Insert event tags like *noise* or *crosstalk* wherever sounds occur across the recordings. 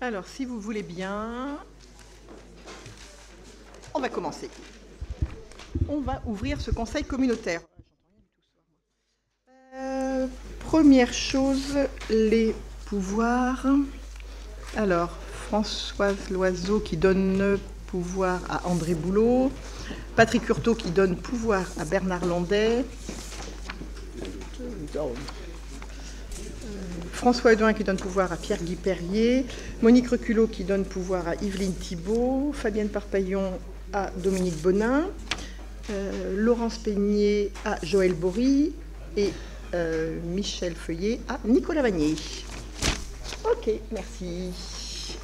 Alors, si vous voulez bien, on va commencer. On va ouvrir ce conseil communautaire. Euh, première chose, les pouvoirs. Alors, Françoise Loiseau qui donne pouvoir à André Boulot, Patrick Hurtaud qui donne pouvoir à Bernard Landais, François Edouin qui donne pouvoir à Pierre-Guy Perrier, Monique Reculot qui donne pouvoir à Yveline Thibault, Fabienne Parpaillon à Dominique Bonin, euh, Laurence Peigné à Joël Bory et euh, Michel Feuillet à Nicolas Vanier. Ok, merci.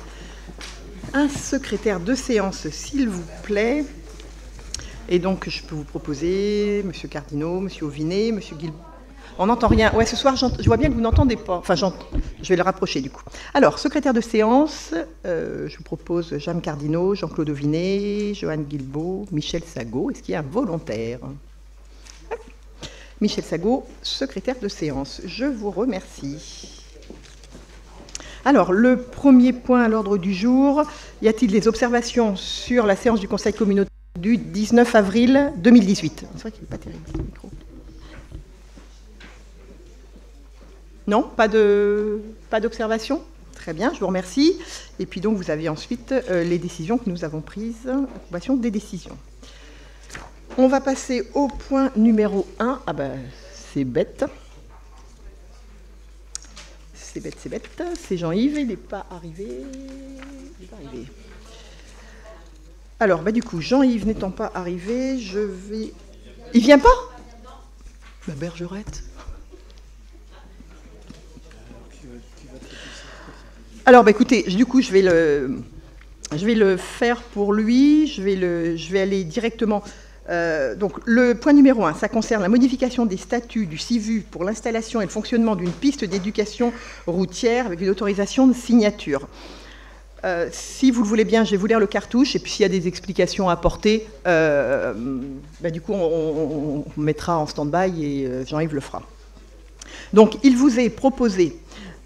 Un secrétaire de séance, s'il vous plaît. Et donc, je peux vous proposer M. Cardinaux, M. Auvinet, M. Guilbault. On n'entend rien. Ouais, ce soir, je vois bien que vous n'entendez pas. Enfin, je vais le rapprocher du coup. Alors, secrétaire de séance, euh, je vous propose Jeanne Cardinaux, Jean-Claude Auvinet, Joanne Guilbault, Michel Sago. Est-ce qu'il y a un volontaire? Michel Sago, secrétaire de séance. Je vous remercie. Alors, le premier point à l'ordre du jour, y a-t-il des observations sur la séance du Conseil communautaire du 19 avril 2018 C'est vrai qu'il n'est pas terrible, ce micro. Non Pas d'observation pas Très bien, je vous remercie. Et puis donc, vous avez ensuite euh, les décisions que nous avons prises, approbation des décisions. On va passer au point numéro 1. Ah ben, c'est bête. C'est bête, c'est bête. C'est Jean-Yves, il n'est pas arrivé. Il n'est pas arrivé. Alors, bah, du coup, Jean-Yves n'étant pas arrivé, je vais... Il vient pas? La bergerette Alors, bah, écoutez, du coup, je vais le, faire pour lui. Je vais, aller directement. Euh, donc, le point numéro un, ça concerne la modification des statuts du CIVU pour l'installation et le fonctionnement d'une piste d'éducation routière avec une autorisation de signature. Euh, si vous le voulez bien, je vais vous lire le cartouche et puis s'il y a des explications à apporter, euh, bah, du coup, on mettra en stand-by et Jean-Yves le fera. Donc, il vous est proposé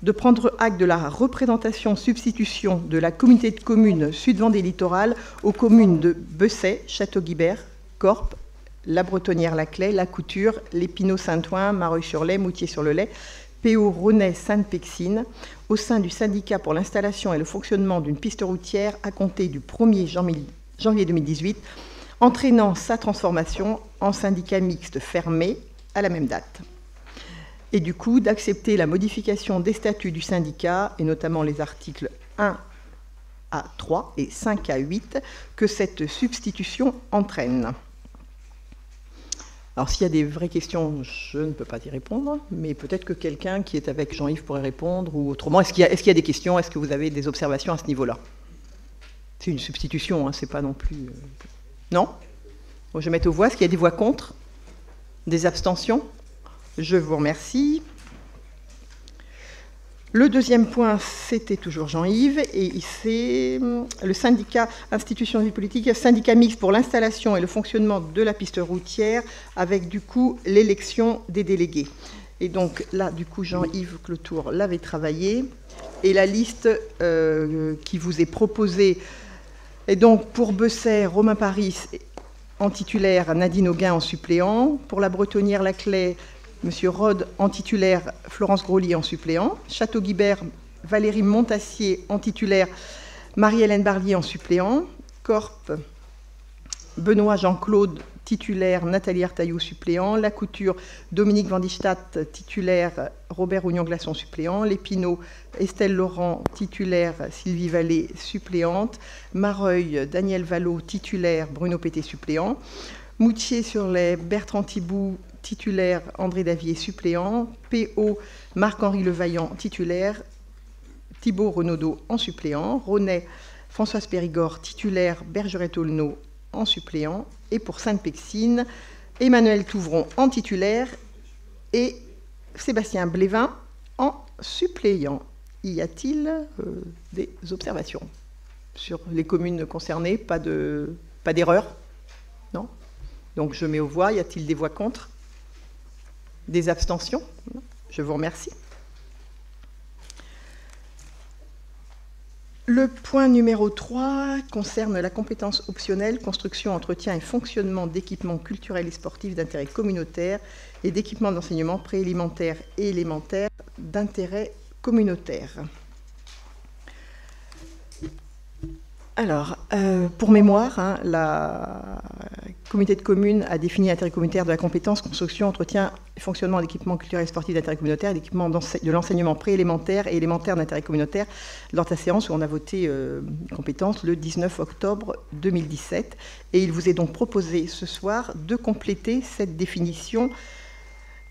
de prendre acte de la représentation-substitution de la communauté de communes Sud-Vendée Littoral aux communes de Besset, Château-Guibert, Corp, La Bretonnière-la-Claye, La Couture, l'Épinot-Saint-Ouen, Mareuil-sur-Lay, Moutier-sur-le-Lay, PO Ronay Sainte-Pexine, au sein du syndicat pour l'installation et le fonctionnement d'une piste routière à compter du 1er janvier 2018, entraînant sa transformation en syndicat mixte fermé à la même date et du coup d'accepter la modification des statuts du syndicat, et notamment les articles 1 à 3 et 5 à 8, que cette substitution entraîne. Alors s'il y a des vraies questions, je ne peux pas y répondre, mais peut-être que quelqu'un qui est avec Jean-Yves pourrait répondre, ou autrement, est-ce qu'il y, a des questions Est-ce que vous avez des observations à ce niveau-là? C'est une substitution, hein, c'est pas non plus... Euh, non? Je vais mettre aux voix. Est-ce qu'il y a des voix contre? Des abstentions? Je vous remercie. Le deuxième point, c'était toujours Jean-Yves, et c'est le syndicat Institution vie politique, syndicat mixte pour l'installation et le fonctionnement de la piste routière, avec du coup l'élection des délégués. Et donc là, du coup, Jean-Yves Clotour l'avait travaillé, et la liste euh, qui vous est proposée est donc pour Besset, Romain Paris en titulaire, Nadine Auguin en suppléant, pour la Bretonnière Laclay, M. Rode en titulaire, Florence Groslier en suppléant, Château-Guibert, Valérie Montassier en titulaire, Marie-Hélène Barlier en suppléant, Corp, Benoît Jean-Claude titulaire, Nathalie Artaillou suppléant, La Couture, Dominique Vandistadt titulaire, Robert Ougnon-Glasson suppléant, L'Épinot, Estelle Laurent titulaire, Sylvie Vallée suppléante, Mareuil, Daniel Vallot titulaire, Bruno Pété suppléant, Moutier sur les Bertrand Thibout titulaire, André Davier suppléant, PO, Marc-Henri Levaillant titulaire, Thibault Renaudot en suppléant, Ronet, Françoise Périgord titulaire, Bergeret Aulneau en suppléant, et pour Sainte-Pexine, Emmanuel Touvron en titulaire et Sébastien Blévin en suppléant. Y a-t-il euh, des observations sur les communes concernées? Pas d'erreur pas Non? Donc je mets aux voix. Y a-t-il des voix contre? Des abstentions Je vous remercie. Le point numéro 3 concerne la compétence optionnelle construction, entretien et fonctionnement d'équipements culturels et sportifs d'intérêt communautaire et d'équipements d'enseignement préélémentaire et élémentaire d'intérêt communautaire. Alors, euh, pour mémoire, hein, la de communes a défini l'intérêt communautaire de la compétence construction, entretien et fonctionnement d'équipements culturels et sportifs d'intérêt communautaire d'équipements de l'enseignement préélémentaire et élémentaire d'intérêt communautaire lors de la séance où on a voté euh, compétence le 19 octobre 2017. Et il vous est donc proposé ce soir de compléter cette définition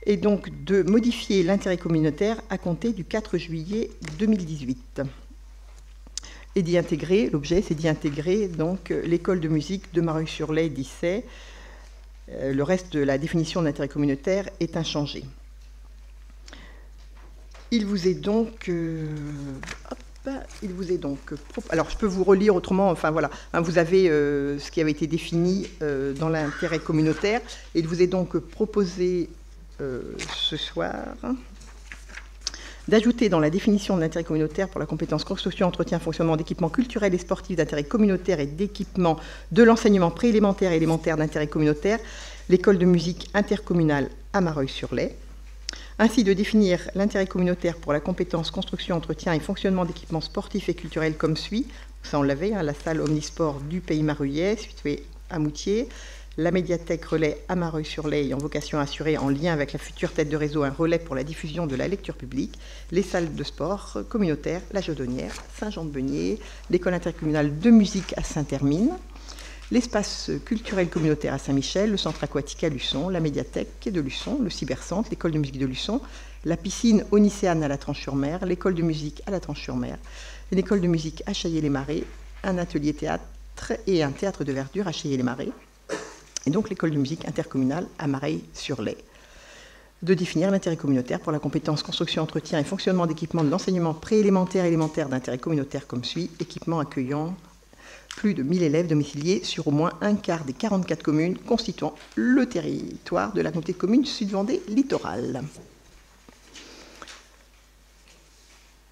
et donc de modifier l'intérêt communautaire à compter du 4 juillet 2018 et d'y intégrer, l'objet c'est d'y intégrer donc l'école de musique de Mareuil-sur-Lay d'Issay. Euh, le reste de la définition d'intérêt communautaire est inchangé. Il vous est donc... Euh. Alors je peux vous relire autrement, enfin voilà, hein, vous avez euh, ce qui avait été défini dans l'intérêt communautaire. Il vous est donc proposé ce soir d'ajouter dans la définition de l'intérêt communautaire pour la compétence construction, entretien, fonctionnement d'équipements culturels et sportifs d'intérêt communautaire et d'équipements de l'enseignement préélémentaire et élémentaire d'intérêt communautaire, l'école de musique intercommunale à Mareuil-sur-Lay. Ainsi, de définir l'intérêt communautaire pour la compétence construction, entretien et fonctionnement d'équipements sportifs et culturels comme suit. Ça, on l'avait, hein, la salle omnisport du Pays Maruyais, située à Moutier, la médiathèque relais à Mareuil-sur-Lay en vocation à assurer en lien avec la future tête de réseau un relais pour la diffusion de la lecture publique, les salles de sport communautaires, la Jodonnière, Saint-Jean-de-Beugnier, l'école intercommunale de musique à Saint-Hermine, l'espace culturel communautaire à Saint-Michel, le centre aquatique à Luçon, la médiathèque de Luçon, le cybercentre, l'école de musique de Luçon, la piscine onicéane à la Tranche-sur-Mer, l'école de musique à la Tranche-sur-Mer, l'école de musique à Chaillé-les-Marais, un atelier théâtre et un théâtre de verdure à Chaillé-les-Marais, et donc l'école de musique intercommunale à Mareil-sur-Lay de définir l'intérêt communautaire pour la compétence construction, entretien et fonctionnement d'équipements de l'enseignement préélémentaire et élémentaire d'intérêt communautaire comme suit, équipements accueillant plus de 1000 élèves domiciliés sur au moins un quart des 44 communes constituant le territoire de la communauté de communes Sud-Vendée littorale.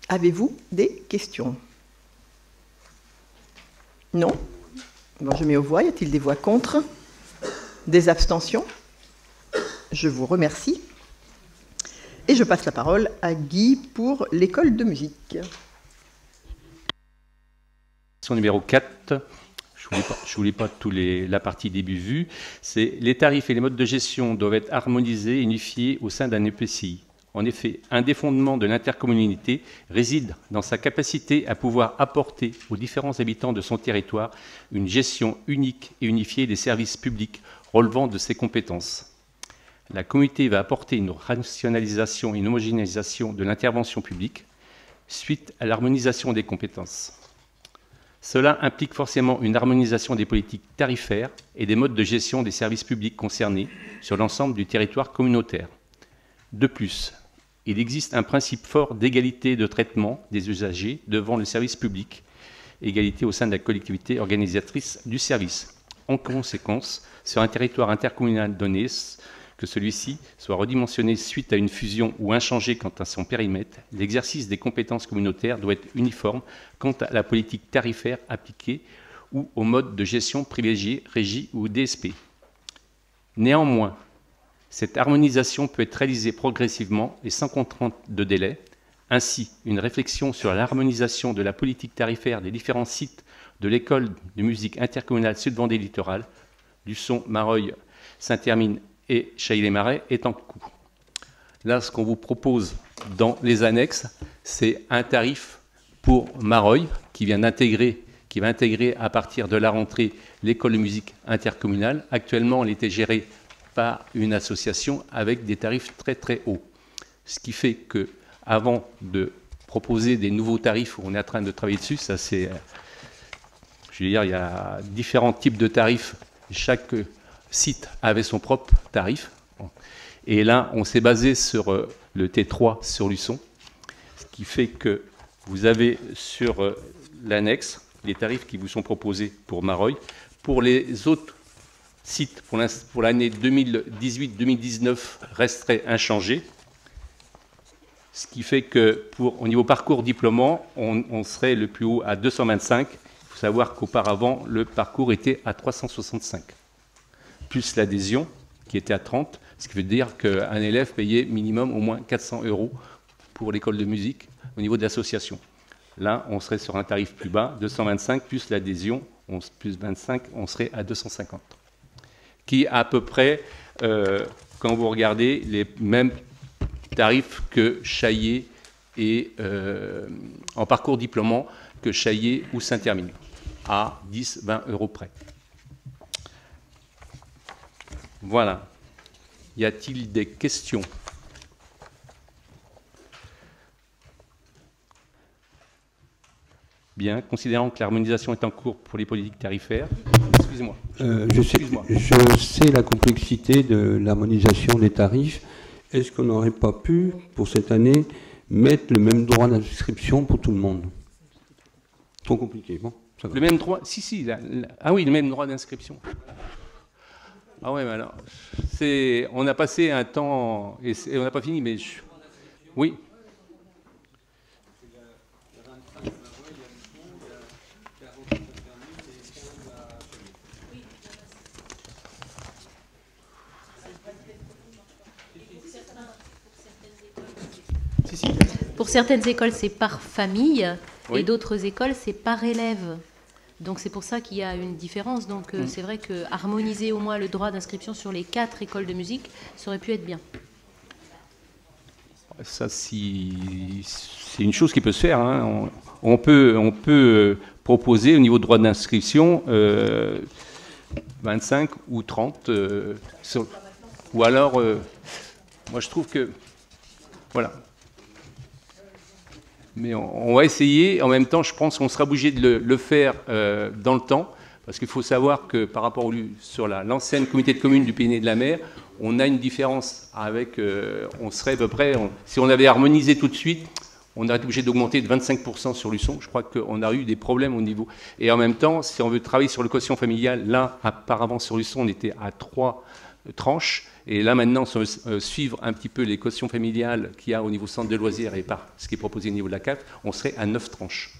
Avez-vous des questions? Non? Je mets aux voix. Y a-t-il des voix contre? Des abstentions Je vous remercie. Et je passe la parole à Guy pour l'école de musique. Son numéro 4, je ne vous lis pas, tous les, la partie début vue, c'est les tarifs et les modes de gestion doivent être harmonisés et unifiés au sein d'un EPCI. En effet, un des fondements de l'intercommunalité réside dans sa capacité à pouvoir apporter aux différents habitants de son territoire une gestion unique et unifiée des services publics relevant de ses compétences. La communauté va apporter une rationalisation et une homogénéisation de l'intervention publique suite à l'harmonisation des compétences. Cela implique forcément une harmonisation des politiques tarifaires et des modes de gestion des services publics concernés sur l'ensemble du territoire communautaire. De plus, il existe un principe fort d'égalité de traitement des usagers devant le service public, égalité au sein de la collectivité organisatrice du service. En conséquence, sur un territoire intercommunal donné, que celui-ci soit redimensionné suite à une fusion ou inchangé quant à son périmètre, l'exercice des compétences communautaires doit être uniforme quant à la politique tarifaire appliquée ou au mode de gestion privilégié, régie ou DSP. Néanmoins, cette harmonisation peut être réalisée progressivement et sans contrainte de délai. Ainsi, une réflexion sur l'harmonisation de la politique tarifaire des différents sites de l'école de musique intercommunale Sud-Vendée Littorale du son Mareuil, Saint-Hermine et Chailly-les-Marais est en cours. Là, ce qu'on vous propose dans les annexes, c'est un tarif pour Mareuil qui vient d'intégrer qui va intégrer à partir de la rentrée l'école de musique intercommunale. Actuellement, elle était gérée par une association avec des tarifs très très hauts. Ce qui fait que, avant de proposer des nouveaux tarifs, on est en train de travailler dessus, ça c'est, je veux dire, il y a différents types de tarifs chaque site avait son propre tarif. Et là, on s'est basé sur euh, le T3 sur Luçon, ce qui fait que vous avez sur euh, l'annexe les tarifs qui vous sont proposés pour Mareuil. Pour les autres sites, pour l'année 2018-2019, resteraient inchangés. Ce qui fait que pour, au niveau parcours diplômant, on, serait le plus haut à 225. Faut savoir qu'auparavant, le parcours était à 365, plus l'adhésion qui était à 30, ce qui veut dire qu'un élève payait minimum au moins 400 euros pour l'école de musique au niveau de l'association. Là, on serait sur un tarif plus bas, 225 plus l'adhésion, plus 25, on serait à 250. Qui à peu près, euh, quand vous regardez, les mêmes tarifs que Chaillé et euh, en parcours diplômant que Chaillé ou Saint-Termine, à 10-20 euros près. Voilà. Y a-t-il des questions? Bien, considérant que l'harmonisation est en cours pour les politiques tarifaires. Excusez-moi. Euh, je, sais, je sais la complexité de l'harmonisation des tarifs est-ce qu'on n'aurait pas pu, pour cette année, mettre le même droit d'inscription pour tout le monde? Trop compliqué, bon. Le même droit Si, si. ah oui, le même droit d'inscription. Ah ouais, mais alors, on a passé un temps, et, on n'a pas fini, mais oui, Pour certaines écoles, c'est par famille, et d'autres écoles, c'est par élève. Donc c'est pour ça qu'il y a une différence. Donc euh, mm. c'est vrai que harmoniser au moins le droit d'inscription sur les quatre écoles de musique, ça aurait pu être bien. Ça, si, c'est une chose qui peut se faire. Hein. On, peut, on peut proposer au niveau de droit d'inscription 25 euh, ou 30. Euh, ou alors, moi je trouve que, voilà, mais on, va essayer. En même temps, je pense qu'on sera obligé de le, faire euh, dans le temps, parce qu'il faut savoir que par rapport au, sur l'ancienne comité de communes du Pays de la Mer, on a une différence avec. Euh, on serait à peu près. si on avait harmonisé tout de suite, on aurait été obligé d'augmenter de 25% sur Luçon. Je crois qu'on a eu des problèmes au niveau. Et en même temps, si on veut travailler sur le quotient familial, là, apparemment sur Luçon, on était à trois tranches. Et là maintenant, euh, suivre un petit peu les cautions familiales qu'il y a au niveau centre de loisirs et par ce qui est proposé au niveau de la CAF, on serait à 9 tranches.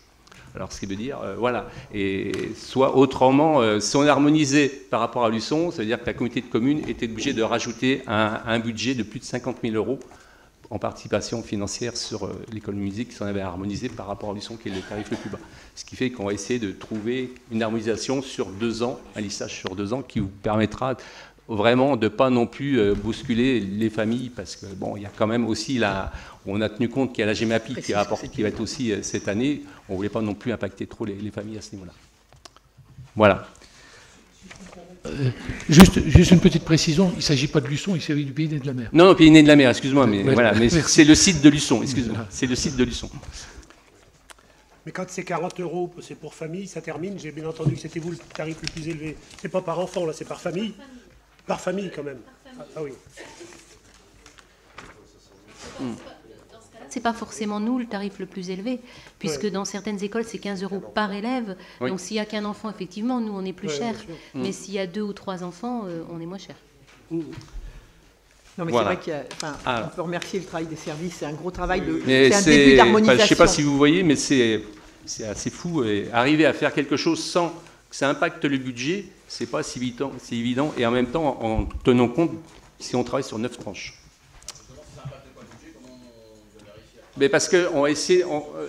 Alors, ce qui veut dire, euh, voilà. Et soit autrement, euh, si on harmonisait par rapport à Luçon, ça veut dire que la communauté de communes était obligée de rajouter un, budget de plus de 50 000 euros en participation financière sur l'école de musique si on avait harmonisé par rapport à Luçon, qui est le tarif le plus bas. Ce qui fait qu'on va essayer de trouver une harmonisation sur deux ans, un lissage sur deux ans, qui vous permettra vraiment de pas non plus euh, bousculer les familles parce que bon, il y a quand même aussi là, on a tenu compte qu'il y a la GMAPI qui, qui va être aussi euh, cette année. On voulait pas non plus impacter trop les, familles à ce niveau-là. Voilà. Euh, juste, juste une petite précision, il ne s'agit pas de Luçon, il s'agit du Pays né de la Mer. Non, non, Pays né de la Mer, excuse-moi, mais voilà, mais c'est le site de Luçon, excuse-moi, c'est le site de Luçon. Mais quand c'est 40 euros, c'est pour famille, ça termine. J'ai bien entendu que c'était vous le tarif le plus élevé. C'est pas par enfant, là, c'est par famille. Par famille, quand même. Ah, oui. C'est pas forcément nous le tarif le plus élevé, puisque dans certaines écoles, c'est 15 euros par élève. Donc s'il n'y a qu'un enfant, effectivement, nous, on est plus cher. Mais mm. s'il y a deux ou trois enfants, euh, on est moins cher. Mm. Non, mais c'est vrai qu'on ah. peut remercier le travail des services. C'est un gros travail de. C'est un début d'harmonisation. je ne sais pas si vous voyez, mais c'est assez fou. Et arriver à faire quelque chose sans que ça impacte le budget, c'est pas si évident, si évident, et en même temps en tenant compte si on travaille sur neuf tranches. Mais parce qu'on va essayer. Euh,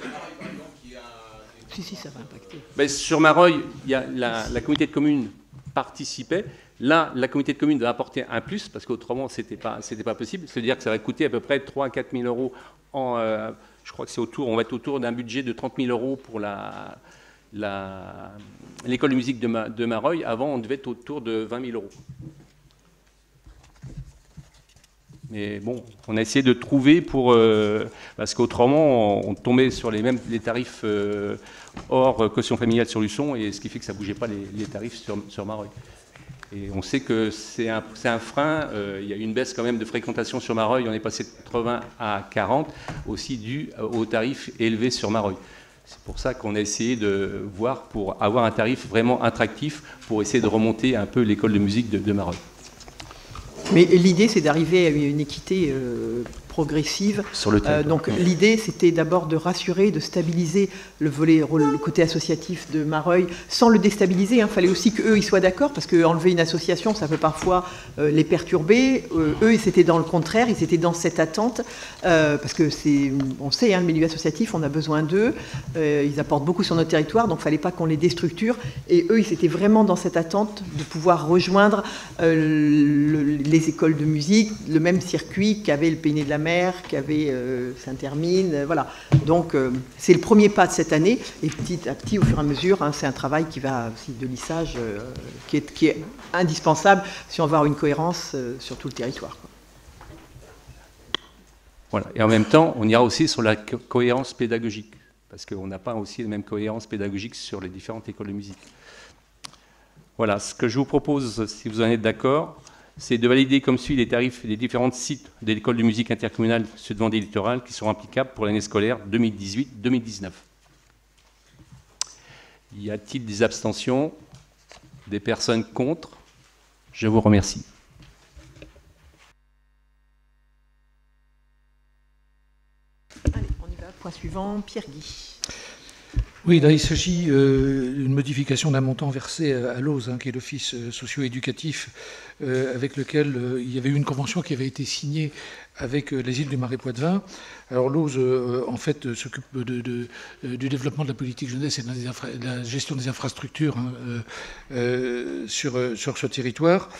si, si, ça va impacter. Mais sur Mareuil, il y a la, communauté de communes participait. Là, la communauté de communes doit apporter un plus, parce qu'autrement, ce n'était pas, pas possible. C'est-à-dire que ça va coûter à peu près 3 à 4 000 euros. En, euh, je crois que c'est autour, on va être autour d'un budget de 30 000 euros pour la, l'école de musique de, de, Mareuil, avant, on devait être autour de 20 000 euros. Mais bon, on a essayé de trouver pour. Euh, parce qu'autrement, on, tombait sur les mêmes les tarifs euh, hors caution familiale sur Luçon, et ce qui fait que ça ne bougeait pas les, tarifs sur, sur Mareuil. Et on sait que c'est un, un, frein. Euh, il y a une baisse quand même de fréquentation sur Mareuil. On est passé de 80 à 40, aussi dû aux tarifs élevés sur Mareuil. C'est pour ça qu'on a essayé de voir pour avoir un tarif vraiment attractif pour essayer de remonter un peu l'école de musique de, Maroc. Mais l'idée, c'est d'arriver à une équité euh, progressive. Sur le euh, donc l'idée, c'était d'abord de rassurer, de stabiliser le volet, le côté associatif de Mareuil, sans le déstabiliser. Il hein. fallait aussi qu'eux, ils soient d'accord, parce qu'enlever une association, ça peut parfois euh, les perturber. eux, ils étaient dans le contraire, ils étaient dans cette attente, parce que c'est, on sait, hein, le milieu associatif, on a besoin d'eux. ils apportent beaucoup sur notre territoire, donc il ne fallait pas qu'on les déstructure. Et eux, ils étaient vraiment dans cette attente de pouvoir rejoindre les écoles de musique, le même circuit qu'avait le Péné de la Mer, qu'avait euh, Saint-Hermine, euh, voilà. Donc euh, c'est le premier pas de cette année, et petit à petit, au fur et à mesure, hein, c'est un travail qui va aussi de lissage, qui, est, qui, est, indispensable si on veut avoir une cohérence sur tout le territoire. Voilà. Et en même temps, on ira aussi sur la cohérence pédagogique, parce qu'on n'a pas aussi la même cohérence pédagogique sur les différentes écoles de musique. Voilà, ce que je vous propose, si vous en êtes d'accord, c'est de valider comme suit les tarifs des différents sites de l'école de musique intercommunale Sud-Vendée littorale qui seront applicables pour l'année scolaire 2018-2019. Y a-t-il des abstentions? Des personnes contre? Je vous remercie. Allez, on y va. Point suivant, Pierre Guy. Oui, il s'agit euh, d'une modification d'un montant versé à, l'OSE, hein, qui est l'Office euh, socio-éducatif, euh, avec lequel il y avait eu une convention qui avait été signée avec les îles du Marais Poitevin. Alors l'OSE, en fait, s'occupe du développement de la politique jeunesse et de la, gestion des infrastructures hein, sur, sur ce territoire.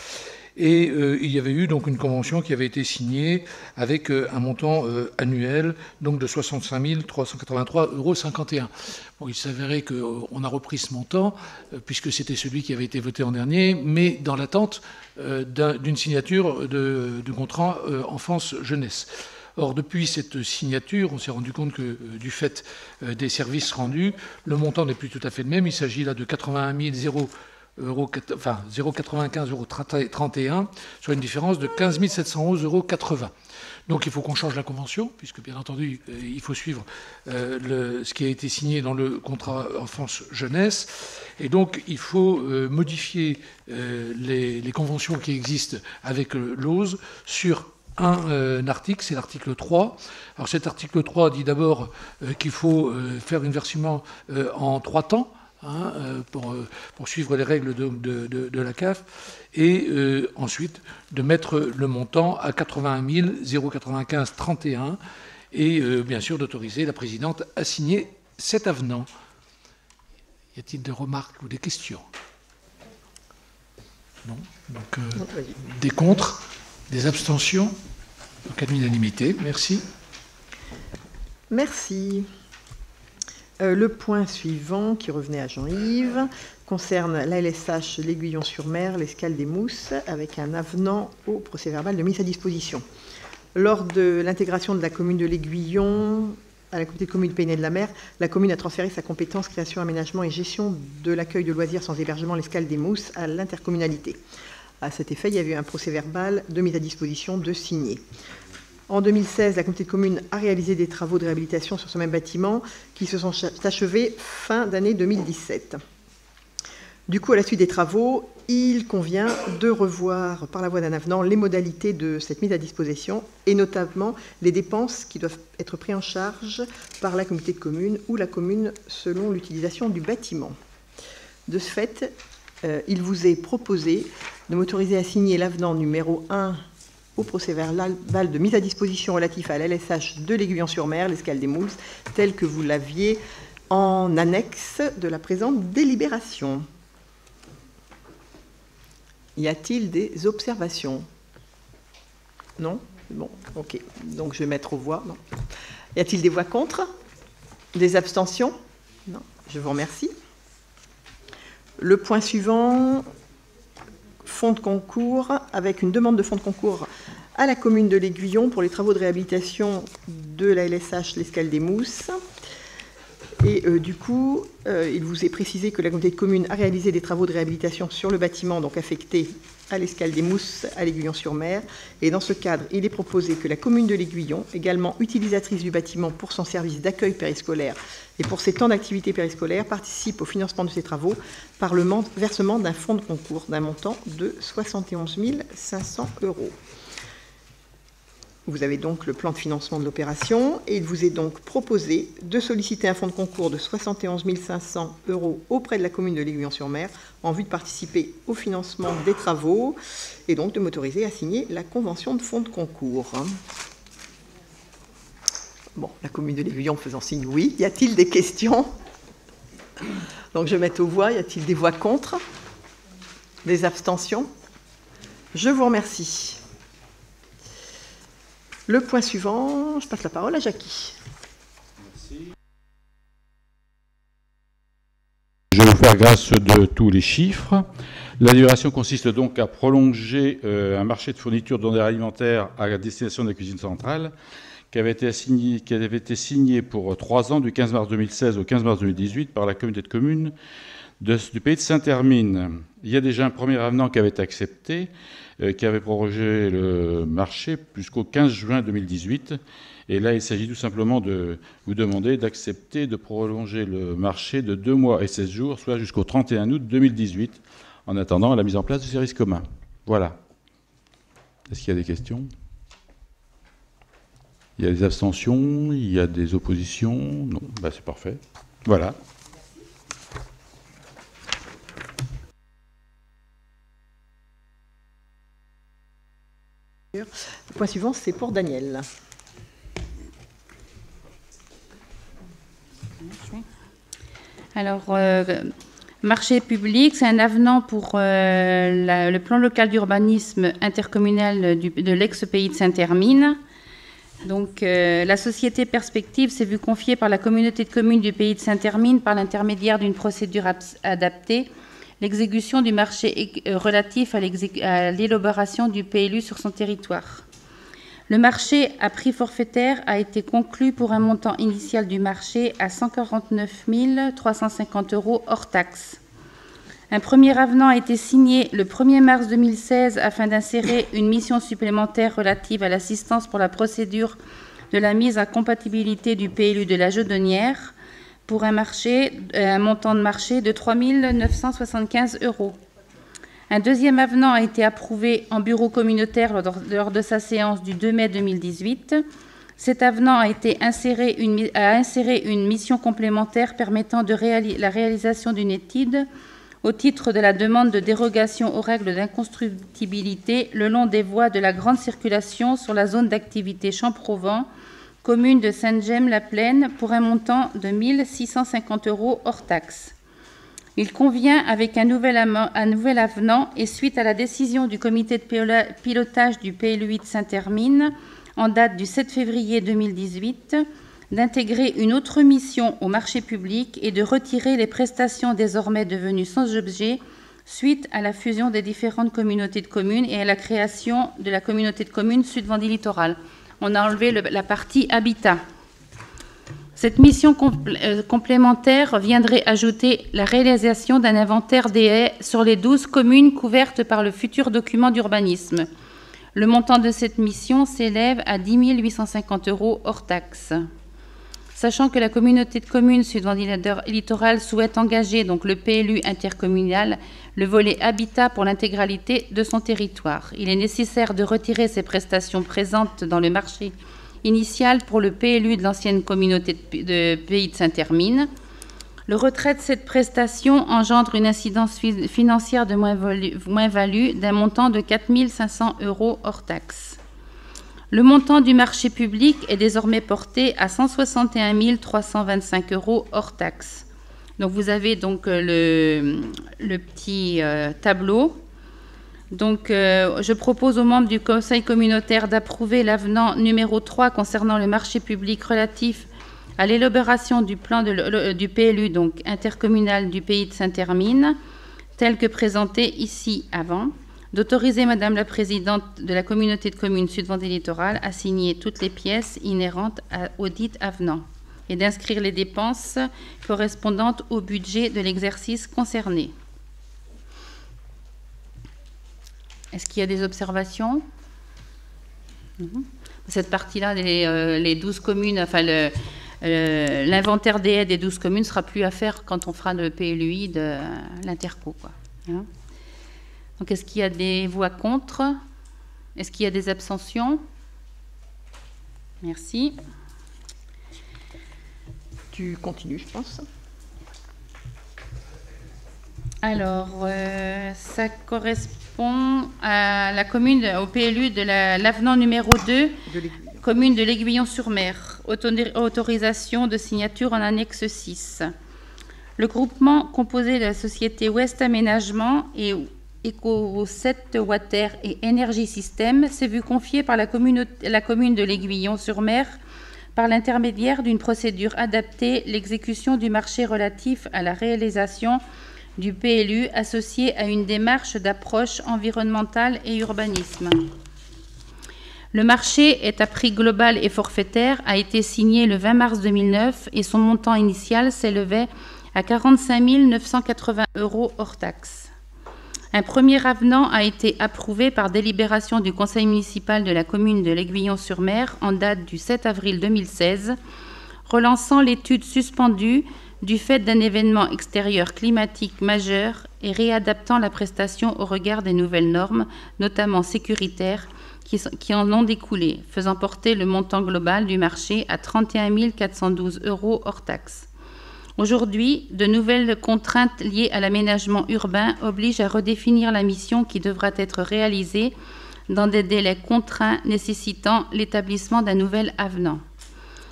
Et euh, il y avait eu donc une convention qui avait été signée avec euh, un montant euh, annuel donc de 65 383,51 euros. Bon, il s'avérait qu'on a repris ce montant puisque c'était celui qui avait été voté en dernier, mais dans l'attente d'une signature de, de contrat enfance-jeunesse. Or, depuis cette signature, on s'est rendu compte que, du fait des services rendus, le montant n'est plus tout à fait le même. Il s'agit là de 81 000 enfin 0,95 euros 31, soit une différence de 15 711,80 euros. Donc il faut qu'on change la convention, puisque bien entendu, euh, il faut suivre euh, ce qui a été signé dans le contrat enfance-jeunesse. Et donc il faut euh, modifier les, conventions qui existent avec l'OSE sur un article, c'est l'article 3. Alors cet article 3 dit d'abord qu'il faut faire un versement en trois temps. Hein, euh, euh, pour, suivre les règles de, la CAF, et euh, ensuite de mettre le montant à 81 095 31, et bien sûr d'autoriser la présidente à signer cet avenant. Y a-t-il des remarques ou des questions? Non Donc, des contre, des abstentions? En cas d'unanimité, merci. Merci. Euh, le point suivant, qui revenait à Jean-Yves, concerne la LSH l'Aiguillon-sur-Mer, l'escale des Mousses, avec un avenant au procès-verbal de mise à disposition. Lors de l'intégration de la commune de l'Aiguillon à la communauté de communes Pays de la Mer, la commune a transféré sa compétence création, aménagement et gestion de l'accueil de loisirs sans hébergement l'escale des Mousses à l'intercommunalité. À cet effet, il y avait un procès-verbal de mise à disposition de signer. En 2016, la communauté de communes a réalisé des travaux de réhabilitation sur ce même bâtiment qui se sont achevés fin d'année 2017. Du coup, à la suite des travaux, il convient de revoir par la voie d'un avenant les modalités de cette mise à disposition et notamment les dépenses qui doivent être prises en charge par la communauté de communes ou la commune selon l'utilisation du bâtiment. De ce fait, euh, il vous est proposé de m'autoriser à signer l'avenant numéro 1 au procès verbal de mise à disposition relatif à l'LSH de l'Aiguillon-sur-Mer, l'escale des Moules, tel que vous l'aviez en annexe de la présente délibération. Y a-t-il des observations? Non? Bon, ok. Donc je vais mettre aux voix. Non. Y a-t-il des voix contre? Des abstentions? Non. Je vous remercie. Le point suivant, fonds de concours, avec une demande de fonds de concours à la commune de l'Aiguillon pour les travaux de réhabilitation de la LSH L'Escale des Mousses. Et euh, du coup, euh, il vous est précisé que la communauté de communes a réalisé des travaux de réhabilitation sur le bâtiment donc affecté à l'escale des Mousses à l'Aiguillon-sur-Mer. Et dans ce cadre, il est proposé que la commune de l'Aiguillon, également utilisatrice du bâtiment pour son service d'accueil périscolaire et pour ses temps d'activité périscolaire, participe au financement de ces travaux par le versement d'un fonds de concours d'un montant de 71 500 euros. Vous avez donc le plan de financement de l'opération et il vous est donc proposé de solliciter un fonds de concours de 71 500 euros auprès de la commune de l'Aiguillon-sur-Mer en vue de participer au financement des travaux et donc de m'autoriser à signer la convention de fonds de concours. Bon, la commune de l'Aiguillon faisant signe oui. Y a-t-il des questions? Donc je mets aux voix. Y a-t-il des voix contre? Des abstentions? Je vous remercie. Le point suivant, je passe la parole à Jackie. Merci. Je vais vous faire grâce de tous les chiffres. La libération consiste donc à prolonger euh, un marché de fourniture de denrées alimentaires à destination de la cuisine centrale qui avait été signé, pour trois ans, du 15 mars 2016 au 15 mars 2018, par la communauté de communes du pays de Saint-Hermine. Il y a déjà un premier avenant qui avait été accepté, qui avait prorogé le marché jusqu'au 15 juin 2018. Et là, il s'agit tout simplement de vous demander d'accepter de prolonger le marché de deux mois et 16 jours, soit jusqu'au 31 août 2018, en attendant la mise en place du service commun. Voilà. Est-ce qu'il y a des questions? Il y a des abstentions Il y a des oppositions? Non bah, C'est parfait. Voilà. Le point suivant, c'est pour Daniel. Alors, euh, marché public, c'est un avenant pour euh, le plan local d'urbanisme intercommunal de l'ex-pays de Saint-Hermine. Donc, euh, la société Perspective s'est vue confier par la communauté de communes du pays de Saint-Hermine par l'intermédiaire d'une procédure adaptée l'exécution du marché euh, relatif à l'élaboration du PLU sur son territoire. Le marché à prix forfaitaire a été conclu pour un montant initial du marché à 149 350 euros hors taxe. Un premier avenant a été signé le 1er mars 2016 afin d'insérer une mission supplémentaire relative à l'assistance pour la procédure de la mise à compatibilité du PLU de la Jeudonnière pour un, marché, montant de marché de 3 975 euros. Un deuxième avenant a été approuvé en bureau communautaire lors de sa séance du 2 mai 2018. Cet avenant a, inséré une, une mission complémentaire permettant la réalisation d'une étude au titre de la demande de dérogation aux règles d'inconstructibilité le long des voies de la grande circulation sur la zone d'activité Champ-Provence commune de Saint-Gemme-la-Plaine, pour un montant de 1 650 euros hors taxe. Il convient, avec un nouvel, avenant et suite à la décision du comité de pilotage du PLUI de Saint-Hermine, en date du 7 février 2018, d'intégrer une autre mission au marché public et de retirer les prestations désormais devenues sans objet suite à la fusion des différentes communautés de communes et à la création de la communauté de communes Sud-Vendée Littoral on a enlevé la partie habitat. Cette mission euh, complémentaire viendrait ajouter la réalisation d'un inventaire des haies sur les 12 communes couvertes par le futur document d'urbanisme. Le montant de cette mission s'élève à 10 850 euros hors taxe. Sachant que la communauté de communes Sud-Vendée Littoral souhaite engager donc le PLU intercommunal le volet habitat pour l'intégralité de son territoire. Il est nécessaire de retirer ces prestations présentes dans le marché initial pour le PLU de l'ancienne communauté de pays de Saint-Hermine. Le retrait de cette prestation engendre une incidence financière de moins-value d'un montant de 4 500 euros hors taxe. Le montant du marché public est désormais porté à 161 325 euros hors taxe. Donc vous avez donc euh, le, petit euh, tableau. Donc euh, je propose aux membres du Conseil communautaire d'approuver l'avenant numéro 3 concernant le marché public relatif à l'élaboration du plan du PLU, donc intercommunal du pays de Saint-Hermine, tel que présenté ici avant, d'autoriser Madame la Présidente de la communauté de communes Sud-Vendée Littoral à signer toutes les pièces inhérentes à, au dit avenant et d'inscrire les dépenses correspondantes au budget de l'exercice concerné. Est-ce qu'il y a des observations? Mhm. Cette partie-là, les, 12 euh, communes, enfin l'inventaire des aides des 12 communes sera plus à faire quand on fera le PLUI de l'Interco. Hein Donc est-ce qu'il y a des voix contre? Est-ce qu'il y a des abstentions? Merci. Tu continues, je pense. Alors, euh, ça correspond à la commune, au PLU de l'avenant numéro 2, commune de l'Aiguillon-sur-Mer, autorisation de signature en annexe 6. Le groupement composé de la société Ouest Aménagement et Eco 7 Water et Energy System s'est vu confier par la commune, la commune de l'Aiguillon-sur-Mer par l'intermédiaire d'une procédure adaptée l'exécution du marché relatif à la réalisation du PLU associé à une démarche d'approche environnementale et urbanisme. Le marché est à prix global et forfaitaire, a été signé le 20 mars 2009 et son montant initial s'élevait à 45 980 euros hors taxe. Un premier avenant a été approuvé par délibération du conseil municipal de la commune de l'Aiguillon-sur-Mer en date du 7 avril 2016, relançant l'étude suspendue du fait d'un événement extérieur climatique majeur et réadaptant la prestation au regard des nouvelles normes, notamment sécuritaires, qui, en ont découlé, faisant porter le montant global du marché à 31 412 euros hors taxes. Aujourd'hui, de nouvelles contraintes liées à l'aménagement urbain obligent à redéfinir la mission qui devra être réalisée dans des délais contraints nécessitant l'établissement d'un nouvel avenant.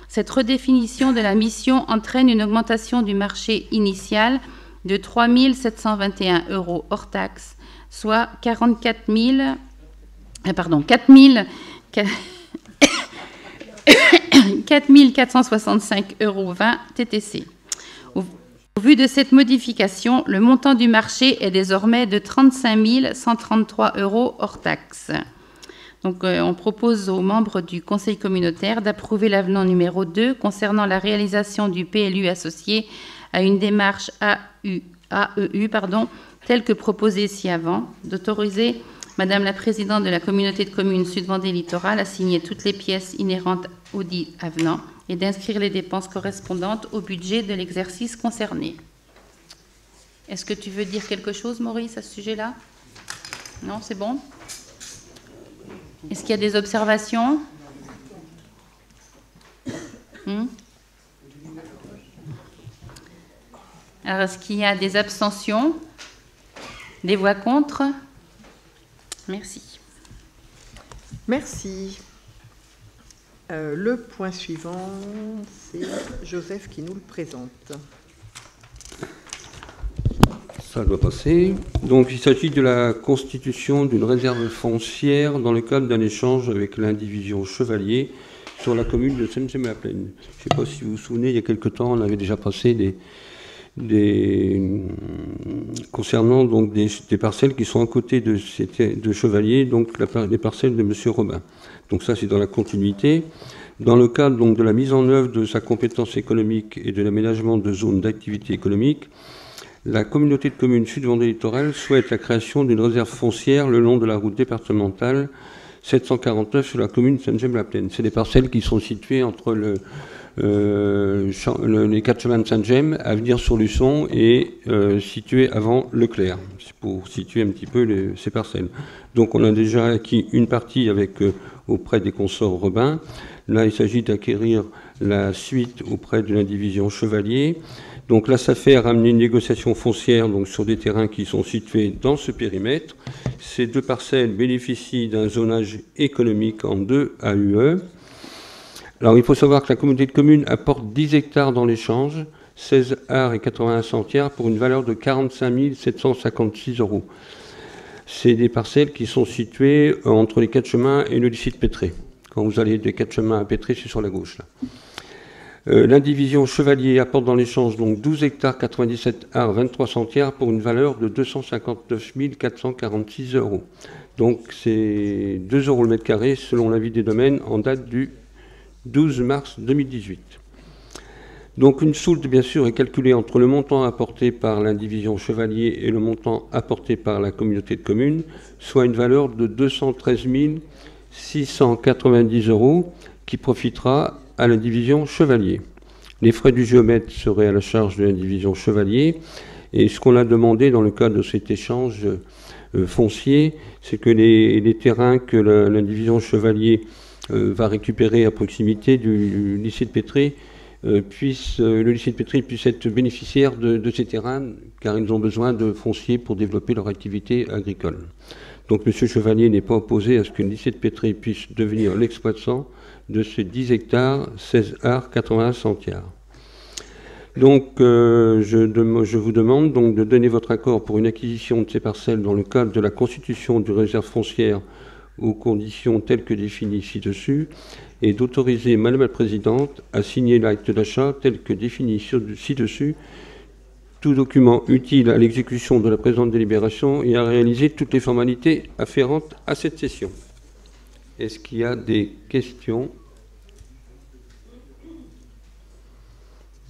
Cette redéfinition de la mission entraîne une augmentation du marché initial de 3 721 euros hors taxes, soit 44 000, euh, pardon, 4 465,20 *coughs* *coughs* euros TTC. Au, vu de cette modification, le montant du marché est désormais de 35 133 euros hors taxes. Donc, euh, on propose aux membres du Conseil communautaire d'approuver l'avenant numéro 2 concernant la réalisation du PLU associé à une démarche AEU pardon, telle que proposée ci-avant, d'autoriser Madame la Présidente de la Communauté de communes Sud-Vendée Littoral à signer toutes les pièces inhérentes au dit avenant et d'inscrire les dépenses correspondantes au budget de l'exercice concerné. Est-ce que tu veux dire quelque chose, Maurice, à ce sujet-là? Non, c'est bon? Est-ce qu'il y a des observations? Hmm? Alors, est-ce qu'il y a des abstentions? Des voix contre? Merci. Merci. Euh, le point suivant, c'est Joseph qui nous le présente. Ça doit passer. Donc, il s'agit de la constitution d'une réserve foncière dans le cadre d'un échange avec l'indivision Chevalier sur la commune de saint la plaine Je ne sais pas si vous vous souvenez, il y a quelque temps, on avait déjà passé des, des concernant donc des, parcelles qui sont à côté de, Chevalier, donc les parcelles de M. Robin. Donc ça, c'est dans la continuité. Dans le cadre donc, de la mise en œuvre de sa compétence économique et de l'aménagement de zones d'activité économique, la communauté de communes Sud-Vendée Littoral souhaite la création d'une réserve foncière le long de la route départementale 749 sur la commune Saint-Gemme-la-Plaine. C'est des parcelles qui sont situées entre euh, les quatre chemins de Saint-Gemme, à venir sur Luçon et euh, situées avant Leclerc, pour situer un petit peu ces parcelles. Donc on a déjà acquis une partie avec, euh, auprès des consorts Robin. Là, il s'agit d'acquérir la suite auprès de l'indivision Chevalier. Donc la SAFER a ramené une négociation foncière sur des terrains qui sont situés dans ce périmètre. Ces deux parcelles bénéficient d'un zonage économique en deux AUE. Alors il faut savoir que la communauté de communes apporte 10 hectares dans l'échange, 16 arts et 81 centières pour une valeur de 45 756 euros. C'est des parcelles qui sont situées entre les quatre chemins et le lycée de Pétré. Quand vous allez des quatre chemins à Pétré, c'est sur la gauche. Là. Euh, l'indivision Chevalier apporte dans l'échange donc 12 hectares 97 arts 23 centières pour une valeur de 259 446 euros. Donc c'est 2 euros le mètre carré selon l'avis des domaines en date du 12 mars 2018. Donc une soulte, bien sûr, est calculée entre le montant apporté par l'indivision Chevalier et le montant apporté par la communauté de communes, soit une valeur de 213 690 euros qui profitera à la division Chevalier. Les frais du géomètre seraient à la charge de la division Chevalier. Et ce qu'on a demandé dans le cadre de cet échange euh, foncier, c'est que les, terrains que la, division Chevalier va récupérer à proximité du, lycée de Pétré, puisse, le lycée de Pétré puisse être bénéficiaire de, ces terrains, car ils ont besoin de fonciers pour développer leur activité agricole. Donc M. Chevalier n'est pas opposé à ce que le lycée de Pétré puisse devenir l'exploitant de ces 10 hectares, 16 arts, 81 centiards. Donc, euh, je, je, vous demande donc de donner votre accord pour une acquisition de ces parcelles dans le cadre de la constitution du réserve foncière aux conditions telles que définies ci-dessus et d'autoriser Madame la Présidente à signer l'acte d'achat tel que défini ci-dessus tout document utile à l'exécution de la présente délibération et à réaliser toutes les formalités afférentes à cette session. Est-ce qu'il y a des questions?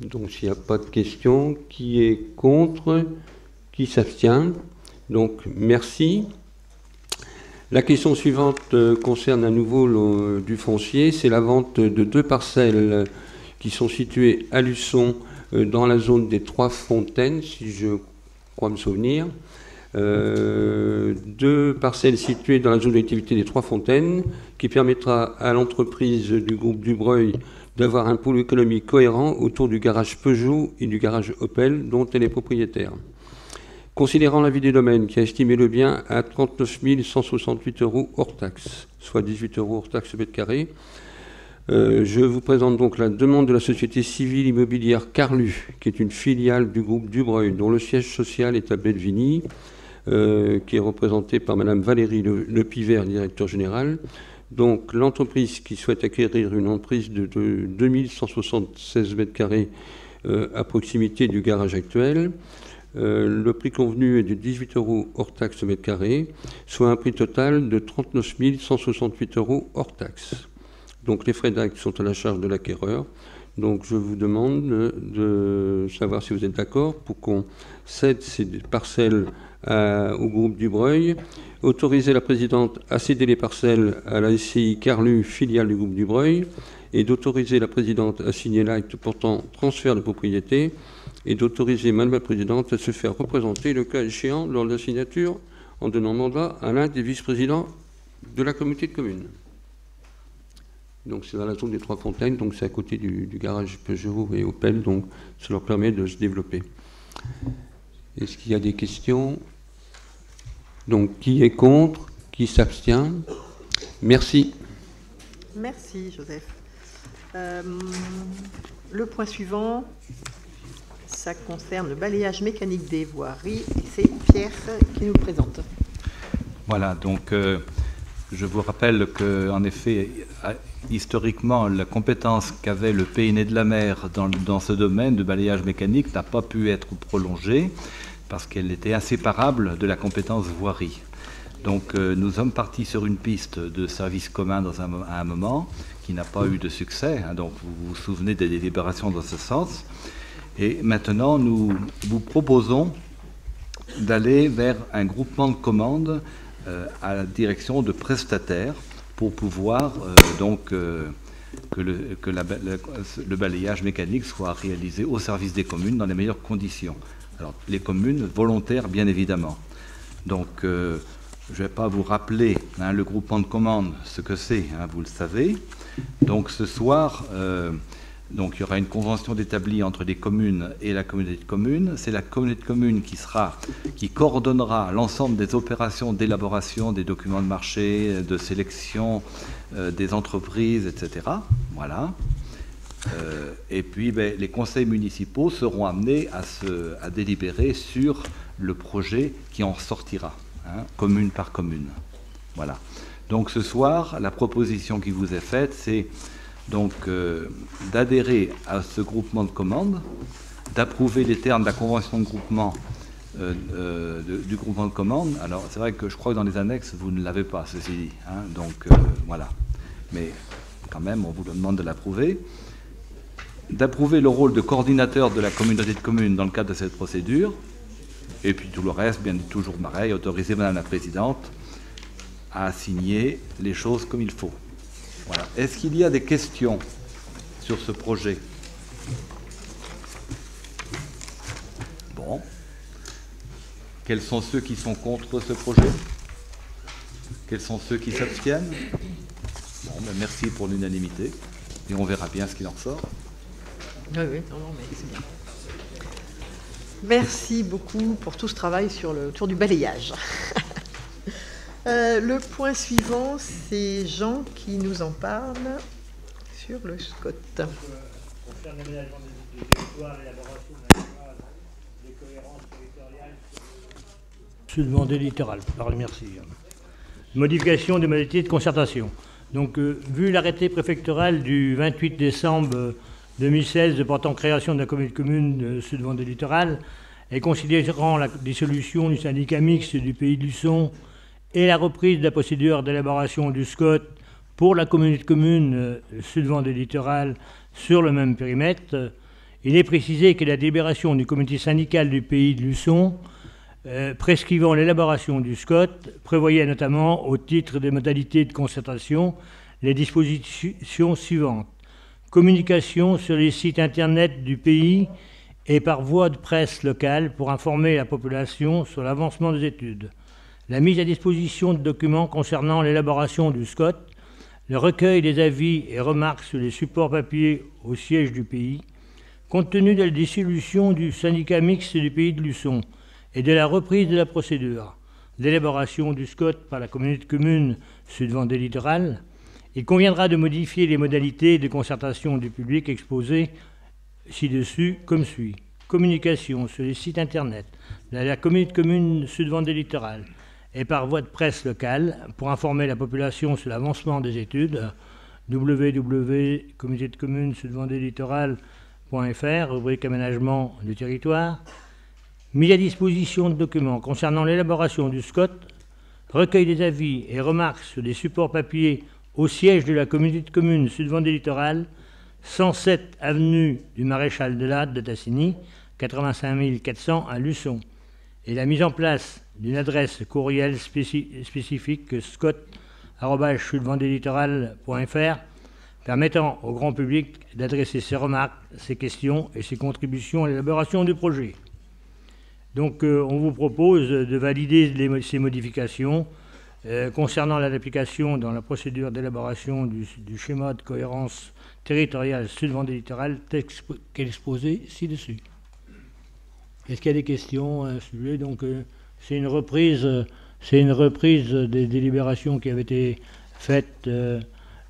Donc s'il n'y a pas de questions, qui est contre? Qui s'abstient? Donc merci. La question suivante euh, concerne à nouveau du foncier. C'est la vente de deux parcelles qui sont situées à Luçon euh, dans la zone des Trois Fontaines, si je crois me souvenir. Euh, deux parcelles situées dans la zone d'activité des Trois Fontaines, qui permettra à l'entreprise du groupe Dubreuil d'avoir un pôle économique cohérent autour du garage Peugeot et du garage Opel dont elle est propriétaire. Considérant l'avis des domaines qui a estimé le bien à 39 168 euros hors taxe, soit 18 euros hors taxe mètre carré, euh, je vous présente donc la demande de la société civile immobilière Carlu, qui est une filiale du groupe Dubreuil, dont le siège social est à Bellevigny, euh, qui est représentée par Madame Valérie Le, directeur général. Donc l'entreprise qui souhaite acquérir une emprise de, 2176 mètres carrés euh, à proximité du garage actuel, euh, le prix convenu est de 18 euros hors taxe mètre carré, soit un prix total de 39 168 euros hors taxe. Donc les frais d'acte sont à la charge de l'acquéreur. Donc je vous demande de savoir si vous êtes d'accord pour qu'on cède ces parcelles au groupe Dubreuil autoriser la présidente à céder les parcelles à la SCI Carlu, filiale du groupe Dubreuil, et d'autoriser la présidente à signer l'acte portant transfert de propriété, et d'autoriser Madame la Présidente à se faire représenter, le cas échéant, lors de la signature, en donnant mandat à l'un des vice-présidents de la communauté de communes. Donc c'est dans la zone des Trois Fontaines, donc c'est à côté du, garage Peugeot et Opel, donc ça leur permet de se développer. Est-ce qu'il y a des questions? Donc, qui est contre? Qui s'abstient? Merci. Merci, Joseph. Euh, le point suivant, ça concerne le balayage mécanique des voiries c'est Pierre qui nous présente. Voilà, donc euh, je vous rappelle que, en effet, historiquement, la compétence qu'avait le PNE de la mer dans, dans ce domaine de balayage mécanique n'a pas pu être prolongée parce qu'elle était inséparable de la compétence voirie. Donc euh, nous sommes partis sur une piste de service commun dans un, à un moment qui n'a pas eu de succès. Hein. donc vous vous souvenez des délibérations dans ce sens. Et maintenant nous vous proposons d'aller vers un groupement de commandes euh, à la direction de prestataires pour pouvoir euh, donc que, le, que le balayage mécanique soit réalisé au service des communes dans les meilleures conditions. Alors, les communes volontaires, bien évidemment. Donc, euh, je ne vais pas vous rappeler hein, le groupement de commandes, ce que c'est, hein, vous le savez. Donc, ce soir, euh, donc, il y aura une convention d'établie entre les communes et la communauté de communes. C'est la communauté de communes qui, sera, qui coordonnera l'ensemble des opérations d'élaboration des documents de marché, de sélection euh, des entreprises, etc. Voilà. Euh, et puis, ben, les conseils municipaux seront amenés à, se, à, délibérer sur le projet qui en sortira, hein, commune par commune. Voilà. Donc ce soir, la proposition qui vous est faite, c'est donc euh, d'adhérer à ce groupement de commandes, d'approuver les termes de la convention de groupement euh, du groupement de commandes. Alors c'est vrai que je crois que dans les annexes, vous ne l'avez pas, ceci dit. Hein, donc voilà. Mais quand même, on vous demande de l'approuver d'approuver le rôle de coordinateur de la communauté de communes dans le cadre de cette procédure. Et puis tout le reste, bien toujours pareil, autoriser Madame la Présidente à signer les choses comme il faut. Voilà. Est-ce qu'il y a des questions sur ce projet? Bon. Quels sont ceux qui sont contre ce projet? Quels sont ceux qui s'abstiennent? Bon. Ben, merci pour l'unanimité et on verra bien ce qu'il en sort. Oui, oui, non, non, mais c'est bien. Merci beaucoup pour tout ce travail sur le tour du balayage. *laughs* Euh, le point suivant, c'est Jean qui nous en parle sur le SCOT. Concernant l'aménagement territoires, l'élaboration merci. Modification des modalités de concertation. Donc, euh, vu l'arrêté préfectoral du 28 décembre 2016 portant création de la commune commune de Sud Vendée littoral, et considérant la dissolution du syndicat mixte du pays de Luçon et la reprise de la procédure d'élaboration du SCOT pour la communauté de communes euh, Sud-Vendée littoral sur le même périmètre, il est précisé que la délibération du comité syndical du pays de Luçon euh, prescrivant l'élaboration du SCOT prévoyait notamment, au titre des modalités de concertation, les dispositions suivantes. Communication sur les sites Internet du pays et par voie de presse locale pour informer la population sur l'avancement des études la mise à disposition de documents concernant l'élaboration du SCOT, le recueil des avis et remarques sur les supports papier au siège du pays, compte tenu de la dissolution du syndicat mixte du pays de Luçon et de la reprise de la procédure d'élaboration du SCOT par la communauté de communes Sud-Vendée Littoral, il conviendra de modifier les modalités de concertation du public exposées ci-dessus comme suit. Communication sur les sites internet de la communauté de communes Sud-Vendée Littoral et par voie de presse locale pour informer la population sur l'avancement des études www.comité de communes littoral.fr, rubrique aménagement du territoire, mis à disposition de documents concernant l'élaboration du SCOT, recueil des avis et remarques sur des supports papier au siège de la communauté de communes Sud-Vendée Littoral, 107 avenue du Maréchal de Lade de Tassigny, 85 400 à Luçon, et la mise en place d'une adresse courriel spécifique scott.sudvendélittoral.fr permettant au grand public d'adresser ses remarques, ses questions et ses contributions à l'élaboration du projet. Donc euh, on vous propose de valider ces modifications euh, concernant l'application dans la procédure d'élaboration du, schéma de cohérence territoriale Sud-Vendée littoral texte qu'est exposé ci-dessus. Est-ce qu'il y a des questions à ce Donc, euh, c'est une reprise, c'est une reprise des délibérations qui avaient été faites euh,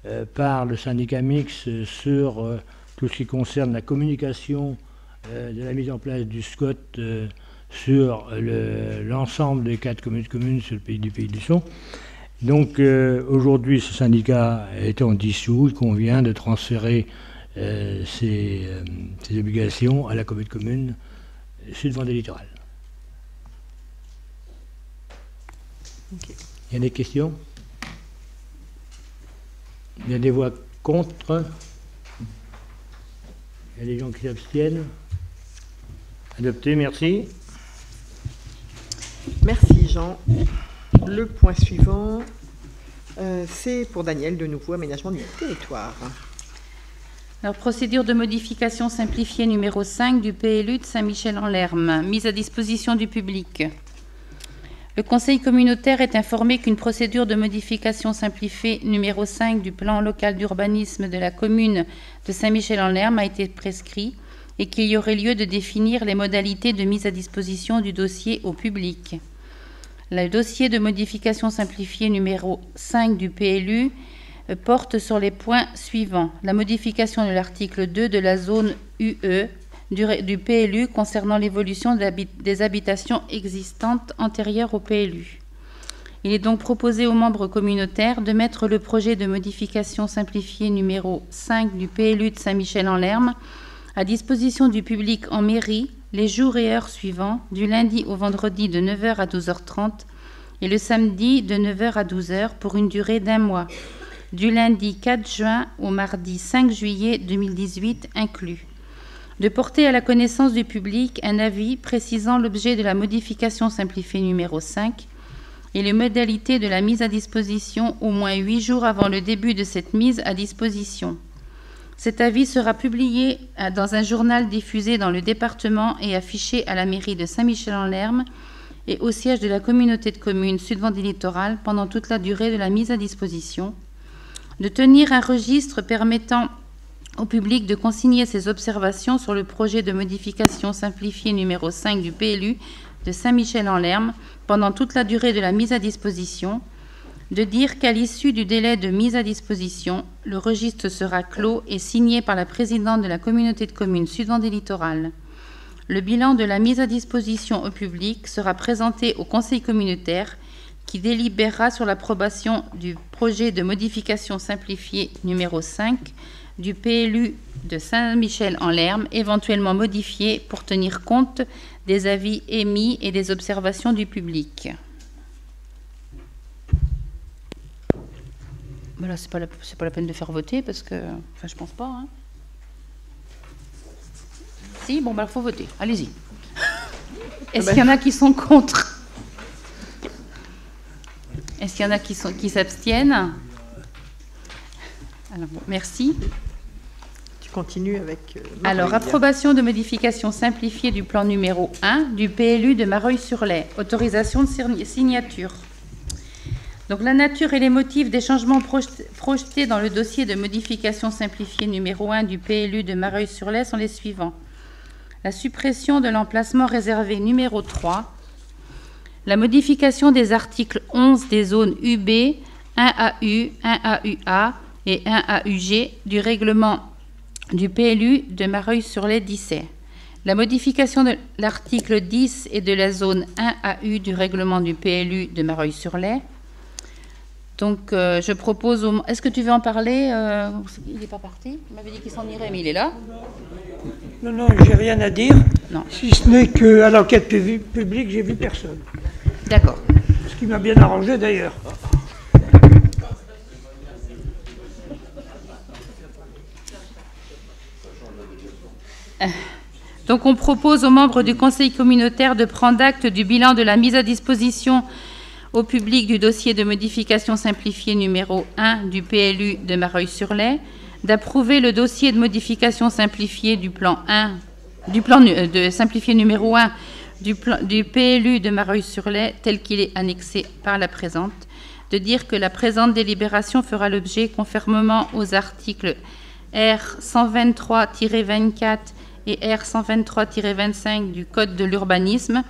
euh, par le syndicat mix sur tout ce qui concerne la communication de la mise en place du SCOT sur l'ensemble des quatre communes communes sur le pays du Pays du Son. Donc aujourd'hui, ce syndicat étant dissous, il convient de transférer ces obligations à la commune commune Sud-Vendée Il y a des questions? Il y a des voix contre? Il y a des gens qui s'abstiennent? Adopté, merci. Merci Jean. Le point suivant, euh, c'est pour Daniel, de nouveau aménagement du territoire. Alors, procédure de modification simplifiée numéro 5 du PLU de Saint-Michel-en-Lerme, mise à disposition du public. Le Conseil communautaire est informé qu'une procédure de modification simplifiée numéro 5 du plan local d'urbanisme de la commune de Saint-Michel-en-Lerme a été prescrit et qu'il y aurait lieu de définir les modalités de mise à disposition du dossier au public. Le dossier de modification simplifiée numéro 5 du PLU porte sur les points suivants. La modification de l'article 2 de la zone UE du, PLU concernant l'évolution des habitations existantes antérieures au PLU. Il est donc proposé aux membres communautaires de mettre le projet de modification simplifiée numéro 5 du PLU de Saint-Michel-en-Lerme à disposition du public en mairie les jours et heures suivants, du lundi au vendredi de 9h à 12h30 et le samedi de 9h à 12h pour une durée d'un mois du lundi 4 juin au mardi 5 juillet 2018 inclus. De porter à la connaissance du public un avis précisant l'objet de la modification simplifiée numéro 5 et les modalités de la mise à disposition au moins huit jours avant le début de cette mise à disposition. Cet avis sera publié dans un journal diffusé dans le département et affiché à la mairie de Saint-Michel-en-Lerme et au siège de la communauté de communes Sud-Vendée Littoral pendant toute la durée de la mise à disposition de tenir un registre permettant au public de consigner ses observations sur le projet de modification simplifié numéro 5 du PLU de Saint-Michel-en-Lerme pendant toute la durée de la mise à disposition, de dire qu'à l'issue du délai de mise à disposition, le registre sera clos et signé par la présidente de la communauté de communes Sud-Vendée Littoral. Le bilan de la mise à disposition au public sera présenté au conseil communautaire qui délibérera sur l'approbation du projet de modification simplifié numéro 5 du PLU de Saint-Michel-en-Lerme, éventuellement modifié pour tenir compte des avis émis et des observations du public. Voilà, c'est pas, la, pas la peine de faire voter parce que. Enfin, je pense pas. Hein. Si, bon, bah, il faut voter. Allez-y. *laughs* Est-ce qu'il y en a qui sont contre? Est-ce qu'il y en a qui s'abstiennent? Alors, merci. Tu continues avec. Euh, Alors, approbation de modification simplifiée du plan numéro 1 du PLU de Mareuil-sur-Lay. Autorisation de signature. Donc la nature et les motifs des changements projetés dans le dossier de modification simplifiée numéro 1 du PLU de Mareuil-sur-Lay sont les suivants. La suppression de l'emplacement réservé numéro 3, la modification des articles 11 des zones UB, 1AU, 1AUA et 1AUG du règlement du PLU de Mareuil-sur-Lay 17. La modification de l'article 10 et de la zone 1AU du règlement du PLU de Mareuil-sur-Lay donc, euh, je propose au... Est-ce que tu veux en parler euh, Il n'est pas parti Il m'avait dit qu'il s'en irait, mais il est là. Non, non, j'ai rien à dire. Non. Si ce n'est qu'à l'enquête publique, j'ai vu personne. D'accord. Ce qui m'a bien arrangé d'ailleurs. Donc, on propose aux membres du Conseil communautaire de prendre acte du bilan de la mise à disposition au public du dossier de modification simplifié numéro 1 du PLU de Mareuil-sur-Lay, d'approuver le dossier de modification simplifié du plan 1, du plan de simplifié numéro 1 du, plan, du PLU de Mareuil-sur-Lay tel qu'il est annexé par la présente, de dire que la présente délibération fera l'objet, conformément aux articles R 123-24 et R 123-25 du Code de l'urbanisme,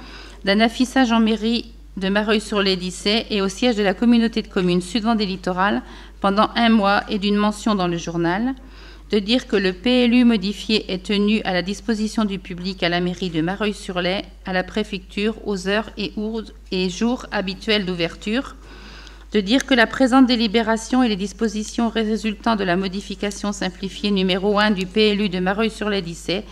d'un affichage en mairie de Mareuil-sur-les-Dissay et au siège de la communauté de communes Sud-Vendée Littoral pendant un mois et d'une mention dans le journal, de dire que le PLU modifié est tenu à la disposition du public à la mairie de Mareuil-sur-Lay, à la préfecture, aux heures et jours habituels d'ouverture, de dire que la présente délibération et les dispositions résultant de la modification simplifiée numéro 1 du PLU de Mareuil-sur-les-Dissay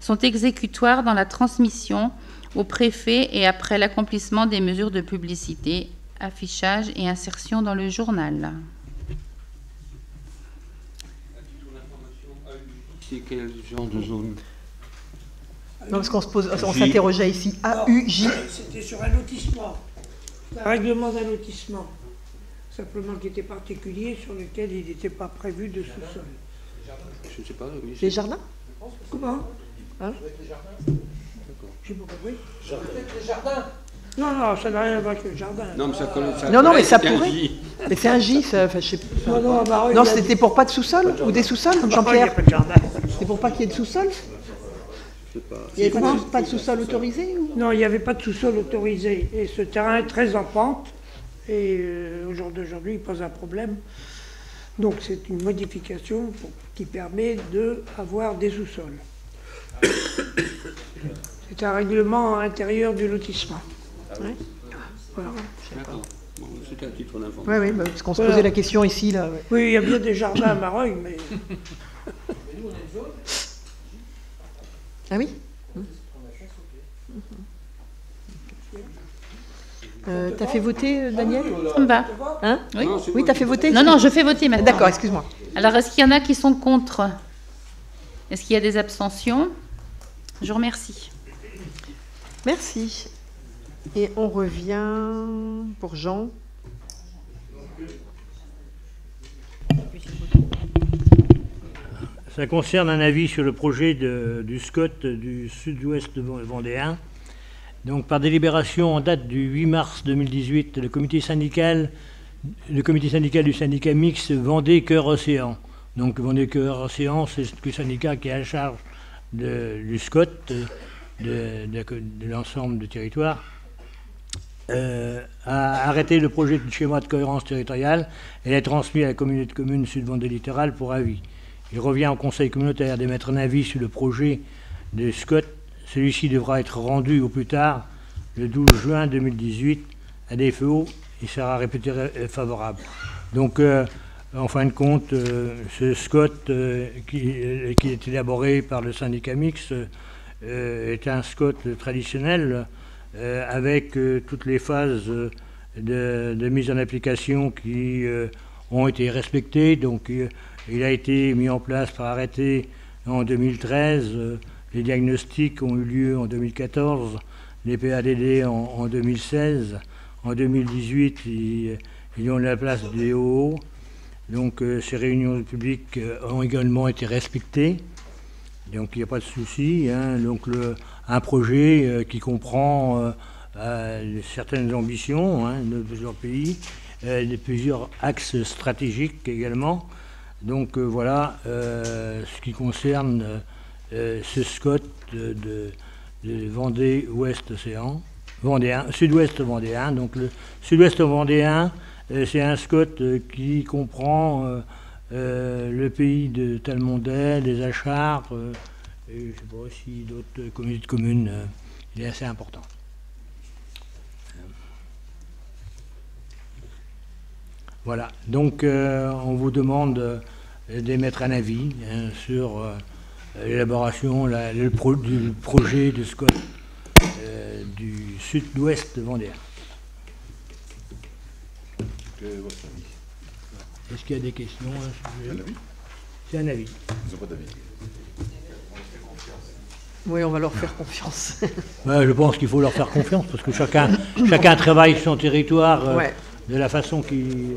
sont exécutoires dans la transmission au préfet et après l'accomplissement des mesures de publicité, affichage et insertion dans le journal. C'est quel genre de zone? Non, parce qu'on se pose, on s'interrogeait ici. AUJ. C'était sur un lotissement, un règlement d'un lotissement, simplement qui était particulier, sur lequel il n'était pas prévu de sous-sol. Je ne sais pas. Oui, les jardins Comment hein j'ai pas compris. les jardins Non, non, ça n'a rien à voir avec le jardin. Non, mais ça, ça non, non, mais ça pourrait. Mais c'est un J, ça. Enfin, je sais pas. Non, non, non c'était pour pas de sous-sol Ou des sous-sols, Jean-Pierre C'était pour pas qu'il y ait de sous-sol il n'y avait pas de, sous-sol autorisé Non, il n'y avait pas de sous-sol autorisé. Et ce terrain est très en pente. Et euh, au jour d'aujourd'hui, il pose un problème. Donc c'est une modification qui permet d'avoir des sous-sols. *coughs* C'est un règlement intérieur du lotissement. Ah oui. Voilà. C'était un titre d'information. Oui, oui, bah, parce qu'on se posait la question ici. Là, Oui, il y a bien des jardins à Mareuil, mais. ah oui? Euh, T'as fait voter, euh, Daniel Ça me va. Hein Oui, oui t'as fait voter Non, non, je fais voter maintenant. D'accord, excuse-moi. Alors, est-ce qu'il y en a qui sont contre? Est-ce qu'il y a des abstentions? Je vous remercie. Merci. Et on revient pour Jean. Ça concerne un avis sur le projet du SCOT du sud-ouest vendéen. Donc, par délibération en date du 8 mars 2018, le comité syndical du syndicat mixte Vendée Cœur Océan. Donc Vendée Cœur Océan, c'est le syndicat qui est à charge du SCOT, de, l'ensemble du territoire, euh, a arrêté le projet de schéma de cohérence territoriale et l'a transmis à la communauté de communes Sud-Vendée Littoral pour avis. Il revient au conseil communautaire d'émettre un avis sur le projet de SCOT. Celui-ci devra être rendu au plus tard le 12 juin 2018. À défaut, il sera réputé favorable. Donc, euh, en fin de compte, euh, ce SCOT euh, qui, est élaboré par le syndicat mix est un SCOT traditionnel avec toutes les phases de, mise en application qui ont été respectées. Donc, il a été mis en place par arrêté en 2013. Les diagnostics ont eu lieu en 2014, les PADD en 2016. En 2018, ils, ont la place des OO. Donc euh, ces réunions publiques euh, ont également été respectées. Donc il n'y a pas de souci. Hein. Donc un projet euh, qui comprend certaines ambitions hein, de plusieurs pays, de plusieurs axes stratégiques également. Donc voilà ce qui concerne ce SCOT de, de Vendée Ouest Océan vendéen, sud-ouest vendéen. Donc le sud-ouest vendéen, euh, c'est un SCOT euh, qui comprend euh, le pays de Talmondet, les Achartres, et je ne sais pas aussi d'autres communes. il est assez important. Voilà, donc on vous demande d'émettre un avis hein, sur l'élaboration du projet de SCOT du sud-ouest vendéen. Est-ce qu'il y a des questions C'est un avis? Ils n'ont pas d'avis. Oui, on va leur faire confiance. *laughs* je pense qu'il faut leur faire confiance parce que chacun, chacun travaille son territoire euh, de la façon qu'il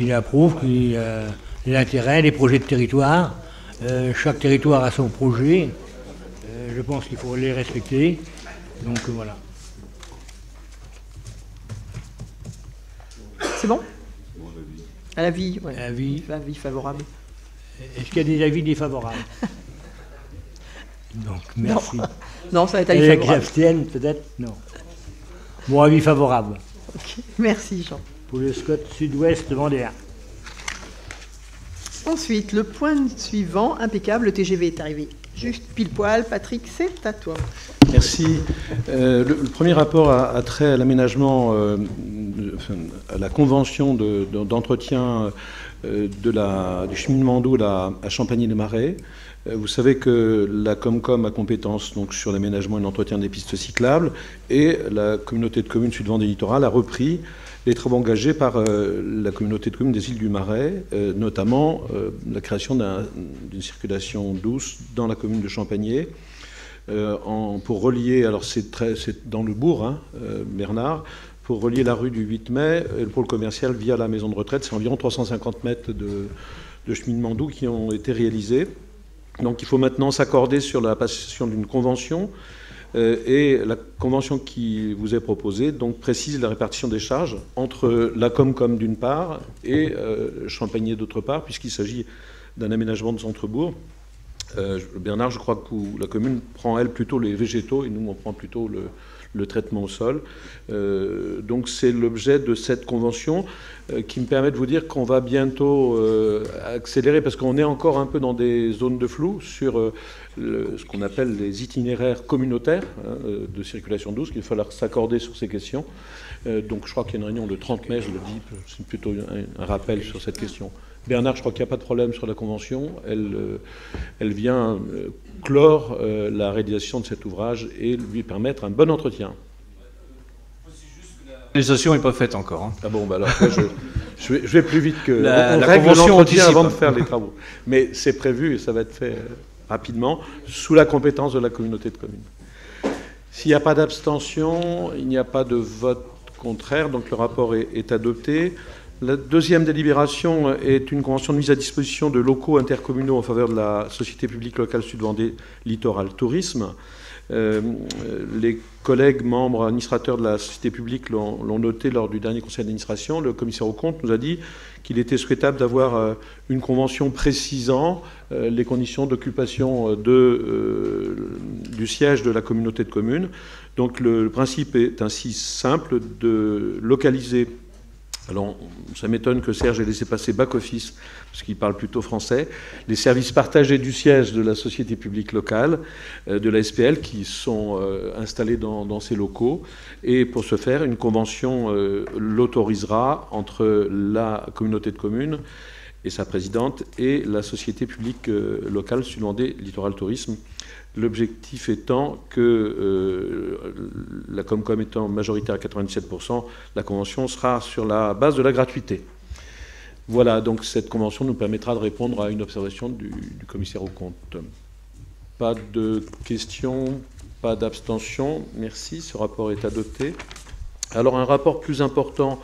euh, approuve, qu'il euh, l'intérêt, les projets de territoire. Chaque territoire a son projet. je pense qu'il faut les respecter. Donc voilà. C'est bon? À l'avis, oui. Avis. Avis favorable. Est-ce qu'il y a des avis défavorables? *laughs* Donc, merci. Non, ça va être avis favorable. peut-être? Non. Bon, avis favorable. Merci, Jean. Pour le Scott Sud-Ouest vendéen. Ensuite, le point suivant, impeccable, le TGV est arrivé juste pile poil. Patrick, c'est à toi. Merci. Euh, le, premier rapport a, trait à l'aménagement, euh, à la convention d'entretien euh, de, du cheminement à, à Champagny-les-Marais. Vous savez que la Comcom a compétence donc, sur l'aménagement et l'entretien des pistes cyclables et la communauté de communes Sud-Vendée Littoral a repris les travaux engagés par euh, la communauté de communes des îles du Marais, euh, notamment euh, la création d'une circulation douce dans la commune de Champagné, pour relier, alors c'est dans le bourg, hein, Bernard, pour relier la rue du 8 mai et le pôle commercial via la maison de retraite. C'est environ 350 mètres de, de cheminement doux qui ont été réalisés. Donc il faut maintenant s'accorder sur la passation d'une convention et la convention qui vous est proposée donc, précise la répartition des charges entre la Comcom d'une part et euh, Champagné d'autre part, puisqu'il s'agit d'un aménagement de centre-bourg. Euh, Bernard, je crois que la commune prend, elle, plutôt les végétaux et nous, on prend plutôt le, le traitement au sol. Euh, donc c'est l'objet de cette convention euh, qui me permet de vous dire qu'on va bientôt euh, accélérer parce qu'on est encore un peu dans des zones de flou sur ce qu'on appelle les itinéraires communautaires hein, de circulation douce, qu'il va falloir s'accorder sur ces questions. donc je crois qu'il y a une réunion de 30 mai, je le dis, c'est plutôt un, rappel sur cette question. Bernard, je crois qu'il n'y a pas de problème sur la convention. Elle, elle vient clore euh, la réalisation de cet ouvrage et lui permettre un bon entretien. La réalisation n'est pas faite encore. Hein. Ah bon, bah alors je, vais, plus vite que la, convention avant de faire les travaux. Mais c'est prévu et ça va être fait euh, rapidement sous la compétence de la communauté de communes. S'il n'y a pas d'abstention, il n'y a pas de vote contraire, donc le rapport est adopté. La deuxième délibération est une convention de mise à disposition de locaux intercommunaux en faveur de la Société publique locale Sud-Vendée Littoral Tourisme. les collègues membres administrateurs de la société publique l'ont noté lors du dernier conseil d'administration. Le commissaire aux comptes nous a dit qu'il était souhaitable d'avoir une convention précisant les conditions d'occupation du siège de la communauté de communes. Donc le principe est ainsi simple de localiser alors, ça m'étonne que Serge ait laissé passer back-office, parce qu'il parle plutôt français, les services partagés du siège de la société publique locale, euh, de la SPL, qui sont euh, installés dans, ces locaux. Et pour ce faire, une convention euh, l'autorisera entre la communauté de communes et sa présidente et la société publique locale Sud-Vendée Littoral Tourisme L'objectif étant que euh, la Comcom étant majoritaire à 97%, la convention sera sur la base de la gratuité. Voilà, donc cette convention nous permettra de répondre à une observation du, commissaire au compte. Pas de questions, pas d'abstention. Merci, ce rapport est adopté. Alors un rapport plus important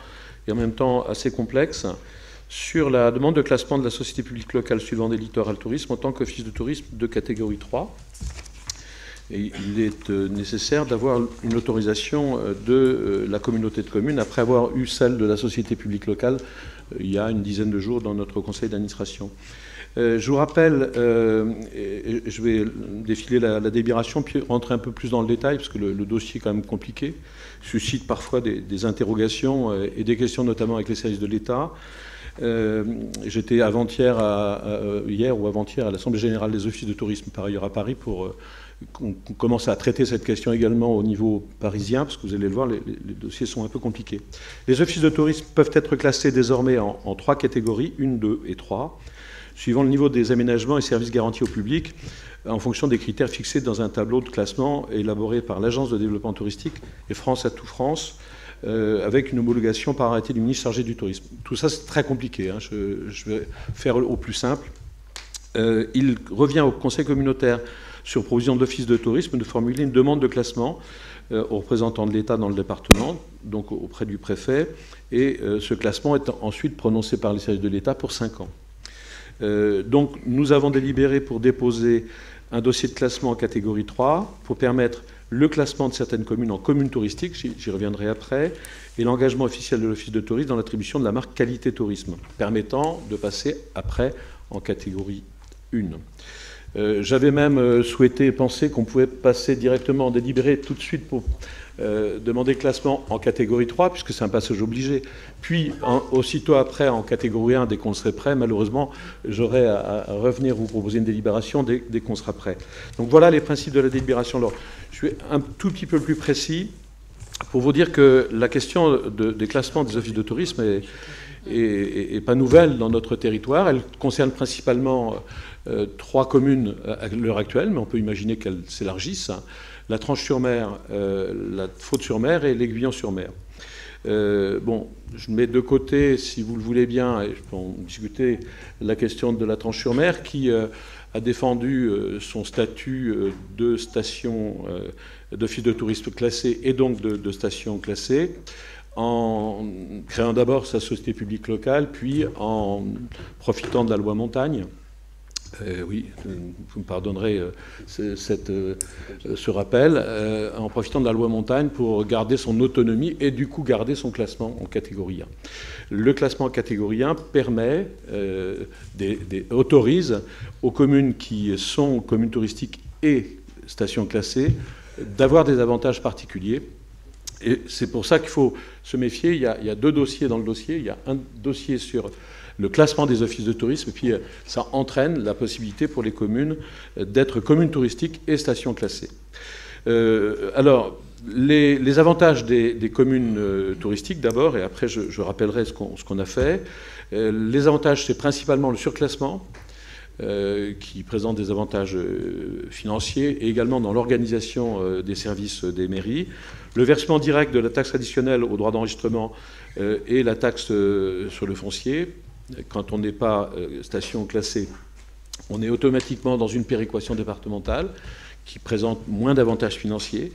et en même temps assez complexe sur la demande de classement de la société publique locale suivant des littorales tourisme en tant qu'office de tourisme de catégorie 3 il est euh, nécessaire d'avoir une autorisation euh, de euh, la communauté de communes après avoir eu celle de la société publique locale il y a une dizaine de jours dans notre conseil d'administration. je vous rappelle, je vais défiler la, délibération, puis rentrer un peu plus dans le détail, parce que le, dossier est quand même compliqué, suscite parfois des, interrogations et des questions, notamment avec les services de l'État. J'étais avant-hier, hier ou avant-hier, à l'Assemblée générale des offices de tourisme, par ailleurs à Paris, pour qu'on commence à traiter cette question également au niveau parisien, parce que vous allez le voir, les, dossiers sont un peu compliqués. Les offices de tourisme peuvent être classés désormais en, trois catégories, une, deux et trois, suivant le niveau des aménagements et services garantis au public, en fonction des critères fixés dans un tableau de classement élaboré par l'Agence de développement touristique et France à tout France, euh, avec une homologation par arrêté du ministre chargé du tourisme. Tout ça, c'est très compliqué. Hein. Je, vais faire au plus simple. Euh, il revient au Conseil communautaire sur provision de l'Office de tourisme, de formuler une demande de classement euh, aux représentants de l'État dans le département, donc auprès du préfet, et ce classement est ensuite prononcé par les services de l'État pour 5 ans. Donc nous avons délibéré pour déposer un dossier de classement en catégorie 3 pour permettre le classement de certaines communes en communes touristiques, j'y reviendrai après, et l'engagement officiel de l'Office de tourisme dans l'attribution de la marque qualité tourisme, permettant de passer après en catégorie 1. Euh, j'avais même euh, souhaité penser qu'on pouvait passer directement en délibéré tout de suite pour euh, demander classement en catégorie 3, puisque c'est un passage obligé. Puis, aussitôt après, en catégorie 1, dès qu'on serait prêt, malheureusement, j'aurais à, revenir vous proposer une délibération dès, qu'on sera prêt. Donc voilà les principes de la délibération. Je suis un tout petit peu plus précis pour vous dire que la question des classements des offices de tourisme est, pas nouvelle dans notre territoire. Elle concerne principalement euh, trois communes à l'heure actuelle, mais on peut imaginer qu'elles s'élargissent. Hein. La Tranche-sur-Mer, euh, la Faute-sur-Mer et l'Aiguillon-sur-Mer. Euh, bon, je mets de côté, si vous le voulez bien, et je peux en discuter, la question de la Tranche-sur-Mer qui a défendu son statut de station d'office de tourisme classé et donc de station classée en créant d'abord sa société publique locale, puis en profitant de la loi montagne euh, oui, vous me pardonnerez euh, euh, ce rappel, en profitant de la loi montagne pour garder son autonomie et du coup garder son classement en catégorie 1. Le classement en catégorie 1 permet, autorise aux communes qui sont communes touristiques et stations classées d'avoir des avantages particuliers. Et c'est pour ça qu'il faut se méfier. Il y a deux dossiers dans le dossier. Il y a un dossier sur le classement des offices de tourisme, et puis euh, ça entraîne la possibilité pour les communes euh, d'être communes touristiques et stations classées. Euh, alors, les, avantages des, communes touristiques d'abord, et après je, rappellerai ce qu'on a fait. les avantages, c'est principalement le surclassement, qui présente des avantages financiers, et également dans l'organisation des services des mairies. Le versement direct de la taxe additionnelle au droit d'enregistrement et la taxe sur le foncier, quand on n'est pas euh, station classée, on est automatiquement dans une péréquation départementale qui présente moins d'avantages financiers.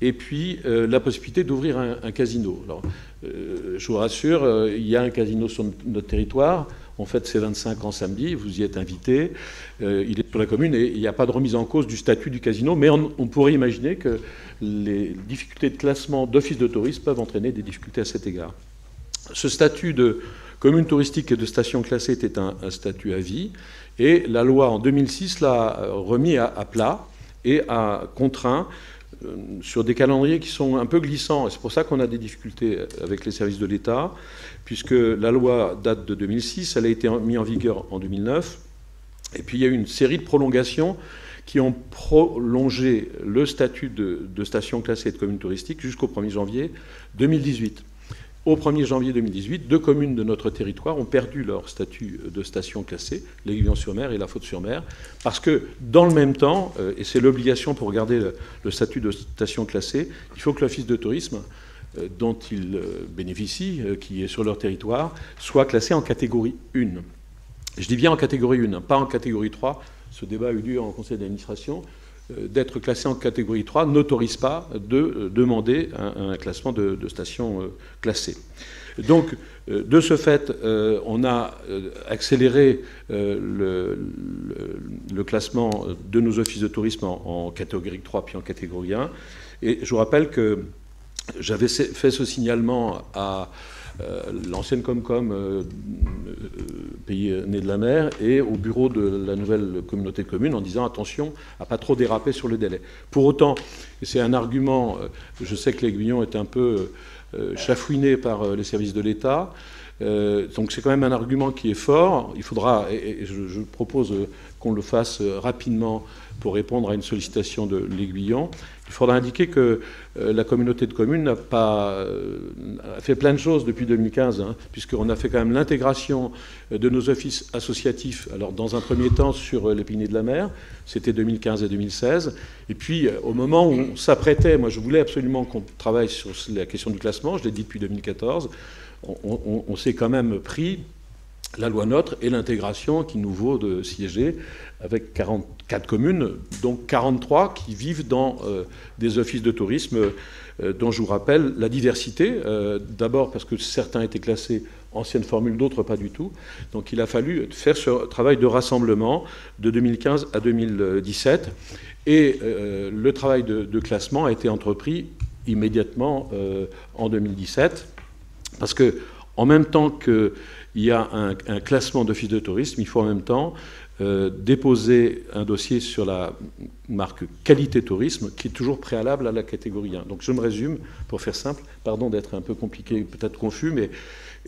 et puis la possibilité d'ouvrir un, casino. Alors, je vous rassure, il y a un casino sur notre territoire. On fête ses 25 ans samedi, vous y êtes invité. il est sur la commune et il n'y a pas de remise en cause du statut du casino, mais on, on pourrait imaginer que les difficultés de classement d'office de tourisme peuvent entraîner des difficultés à cet égard. Ce statut de commune touristique et de station classée était un, statut à vie, et la loi en 2006 l'a remis à, plat et a contraint euh, sur des calendriers qui sont un peu glissants, et c'est pour ça qu'on a des difficultés avec les services de l'État, puisque la loi date de 2006, elle a été mise en vigueur en 2009, et puis il y a eu une série de prolongations qui ont prolongé le statut de, station classée de commune touristique jusqu'au 1er janvier 2018. Au 1er janvier 2018, deux communes de notre territoire ont perdu leur statut de station classée, l'Aiguillon-sur-Mer et la Faute-sur-Mer, parce que dans le même temps, euh, et c'est l'obligation pour garder le, statut de station classée, il faut que l'office de tourisme euh, dont ils euh, bénéficient, qui est sur leur territoire, soit classé en catégorie 1. Je dis bien en catégorie 1, hein, pas en catégorie 3, ce débat a eu lieu en conseil d'administration, d'être classé en catégorie 3 n'autorise pas de euh, demander un, classement de, station euh, classée. Donc, de ce fait, on a accéléré le, classement de nos offices de tourisme en, catégorie 3 puis en catégorie 1. Et je vous rappelle que j'avais fait ce signalement à euh, l'ancienne Comcom, euh, euh, pays né de la mer, et au bureau de la nouvelle communauté de communes en disant attention à pas trop déraper sur le délai. Pour autant, c'est un argument, je sais que l'Aiguillon est un peu chafouiné par les services de l'État. donc c'est quand même un argument qui est fort. Il faudra, et, je, propose qu'on le fasse rapidement pour répondre à une sollicitation de l'Aiguillon. Il faudra indiquer que euh, la communauté de communes n'a pas euh, fait plein de choses depuis 2015, hein, puisqu'on a fait quand même l'intégration de nos offices associatifs, alors dans un premier temps sur l'épinée de la mer, c'était 2015 et 2016, et puis euh, au moment où on s'apprêtait, moi je voulais absolument qu'on travaille sur la question du classement, je l'ai dit depuis 2014, on, s'est quand même pris la loi NOTRe et l'intégration qui nous vaut de siéger avec 44 communes, donc 43 qui vivent dans euh, des offices de tourisme euh, dont je vous rappelle la diversité. Euh, d'abord parce que certains étaient classés ancienne formule, d'autres pas du tout. Donc il a fallu faire ce travail de rassemblement de 2015 à 2017. Et le travail de, classement a été entrepris immédiatement en 2017 parce que en même temps qu'il y a un, classement d'office de tourisme, il faut en même temps euh, déposer un dossier sur la marque qualité tourisme qui est toujours préalable à la catégorie 1. Donc je me résume pour faire simple, pardon d'être un peu compliqué, peut-être confus, mais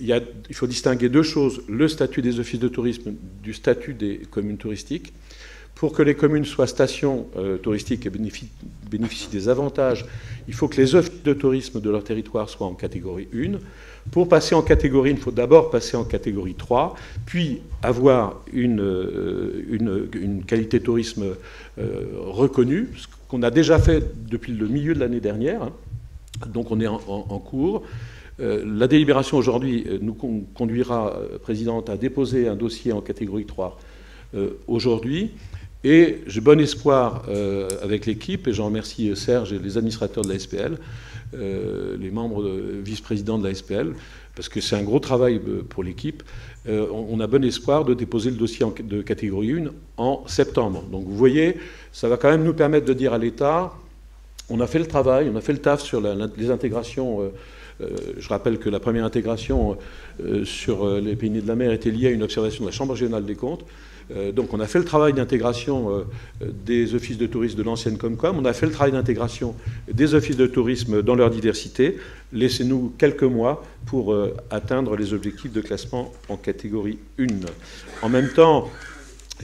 il, il, faut distinguer deux choses, le statut des offices de tourisme du statut des communes touristiques. Pour que les communes soient stations euh, touristiques et bénéficient, bénéficient, des avantages, il faut que les offices de tourisme de leur territoire soient en catégorie 1. Pour passer en catégorie, il faut d'abord passer en catégorie 3, puis avoir une, euh, qualité tourisme euh, reconnue, ce qu'on a déjà fait depuis le milieu de l'année dernière. Donc on est en, cours. Euh, la délibération aujourd'hui nous conduira, Présidente, à déposer un dossier en catégorie 3 aujourd'hui. Et j'ai bon espoir avec l'équipe, et j'en remercie Serge et les administrateurs de la SPL, les membres vice-présidents de la SPL, parce que c'est un gros travail euh, pour l'équipe. Euh, on, a bon espoir de déposer le dossier de catégorie 1 en septembre. Donc vous voyez, ça va quand même nous permettre de dire à l'État, on a fait le travail, on a fait le taf sur les intégrations. je rappelle que la première intégration sur les pays de la mer était liée à une observation de la Chambre régionale des comptes. Euh, donc on a fait le travail d'intégration euh, des offices de tourisme de l'ancienne Comcom, on a fait le travail d'intégration des offices de tourisme dans leur diversité. Laissez-nous quelques mois pour euh, atteindre les objectifs de classement en catégorie 1. En même temps,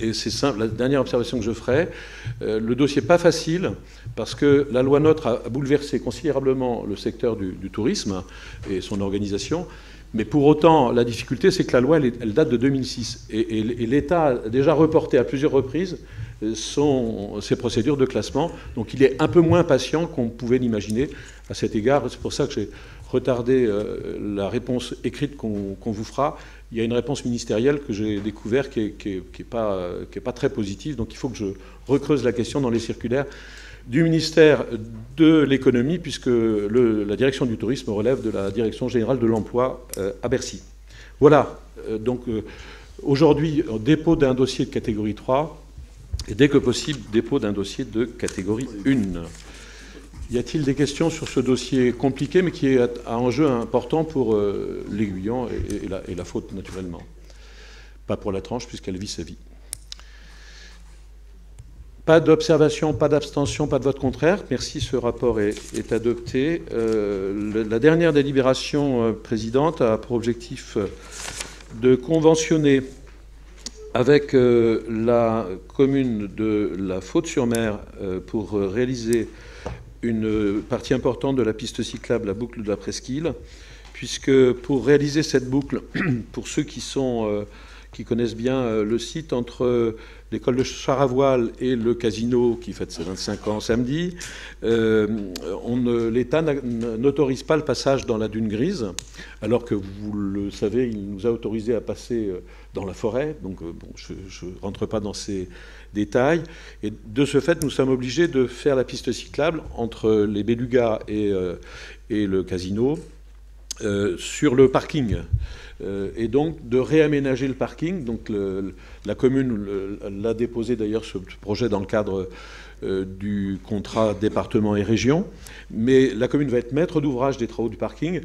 et c'est simple, la dernière observation que je ferai, le dossier pas facile parce que la loi NOTRe a bouleversé considérablement le secteur du tourisme et son organisation. Mais pour autant, la difficulté, c'est que la loi, elle, date de 2006. Et, l'État a déjà reporté à plusieurs reprises euh, son, ses procédures de classement. Donc il est un peu moins patient qu'on pouvait l'imaginer à cet égard. C'est pour ça que j'ai retardé euh, la réponse écrite qu'on vous fera. Il y a une réponse ministérielle que j'ai découverte qui n'est pas, pas, très positive. Donc il faut que je recreuse la question dans les circulaires du ministère de l'économie, puisque la direction du tourisme relève de la direction générale de l'emploi à Bercy. Voilà, donc aujourd'hui, dépôt d'un dossier de catégorie 3, et dès que possible, dépôt d'un dossier de catégorie 1. Y a-t-il des questions sur ce dossier compliqué, mais qui est un enjeu important pour euh, l'aiguillon et, la, faute, naturellement? Pas pour la tranche, puisqu'elle vit sa vie. Pas d'observation, pas d'abstention, pas de vote contraire. Merci, ce rapport est, adopté. Euh, la dernière délibération euh, présidente a pour objectif de conventionner avec la commune de la Faute-sur-Mer pour réaliser une partie importante de la piste cyclable, la boucle de la Presqu'île, puisque pour réaliser cette boucle, *clears throat* pour ceux qui, euh, connaissent bien euh, le site entre l'école de char et le casino qui fête ses 25 ans samedi, euh, l'État n'autorise pas le passage dans la dune grise, alors que vous le savez, il nous a autorisé à passer dans la forêt. Donc bon, je ne rentre pas dans ces détails. Et de ce fait, nous sommes obligés de faire la piste cyclable entre les Belugas et, euh, le casino euh, sur le parking. Euh, et donc de réaménager le parking. Donc la commune l'a déposé d'ailleurs ce projet dans le cadre du contrat département et région. Mais la commune va être maître d'ouvrage des travaux du parking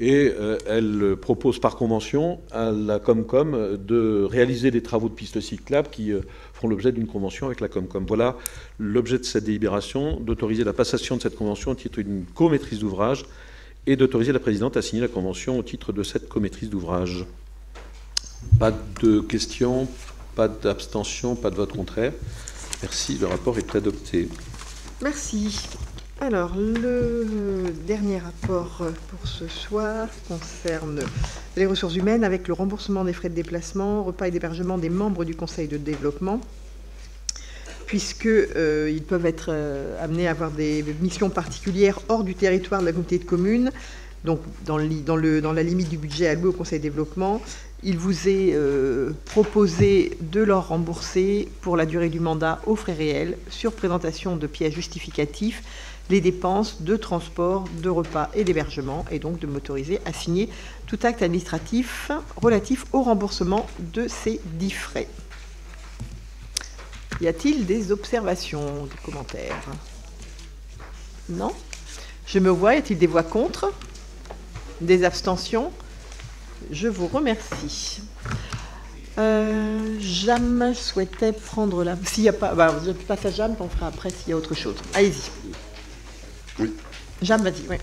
et elle propose par convention à la Comcom de réaliser des travaux de piste cyclable qui feront l'objet d'une convention avec la Comcom. Voilà l'objet de cette délibération, d'autoriser la passation de cette convention au titre d'une co-maîtrise d'ouvrage et d'autoriser la présidente à signer la convention au titre de cette co-maîtrise d'ouvrage. Pas de questions, pas d'abstention, pas de vote contraire. Merci, le rapport est adopté. Merci. Alors, le dernier rapport pour ce soir concerne les ressources humaines avec le remboursement des frais de déplacement, repas et d'hébergement des membres du Conseil de développement, puisqu'ils euh, peuvent être euh, amenés à avoir des missions particulières hors du territoire de la communauté de communes, donc dans, la limite du budget alloué au Conseil de développement. Il vous est euh, proposé de leur rembourser pour la durée du mandat aux frais réels sur présentation de pièces justificatifs les dépenses de transport, de repas et d'hébergement, et donc de m'autoriser à signer tout acte administratif relatif au remboursement de ces dix frais. Y a-t-il des observations, des commentaires? Non? Je me vois, y a-t-il des voix contre? Des abstentions? Je vous remercie. Euh, Jam souhaitait prendre la... S'il n'y a pas... Bah, vous passe à Jam, on fera après s'il y a autre chose. Allez-y. Oui. Jeanne, vas-y. Oui.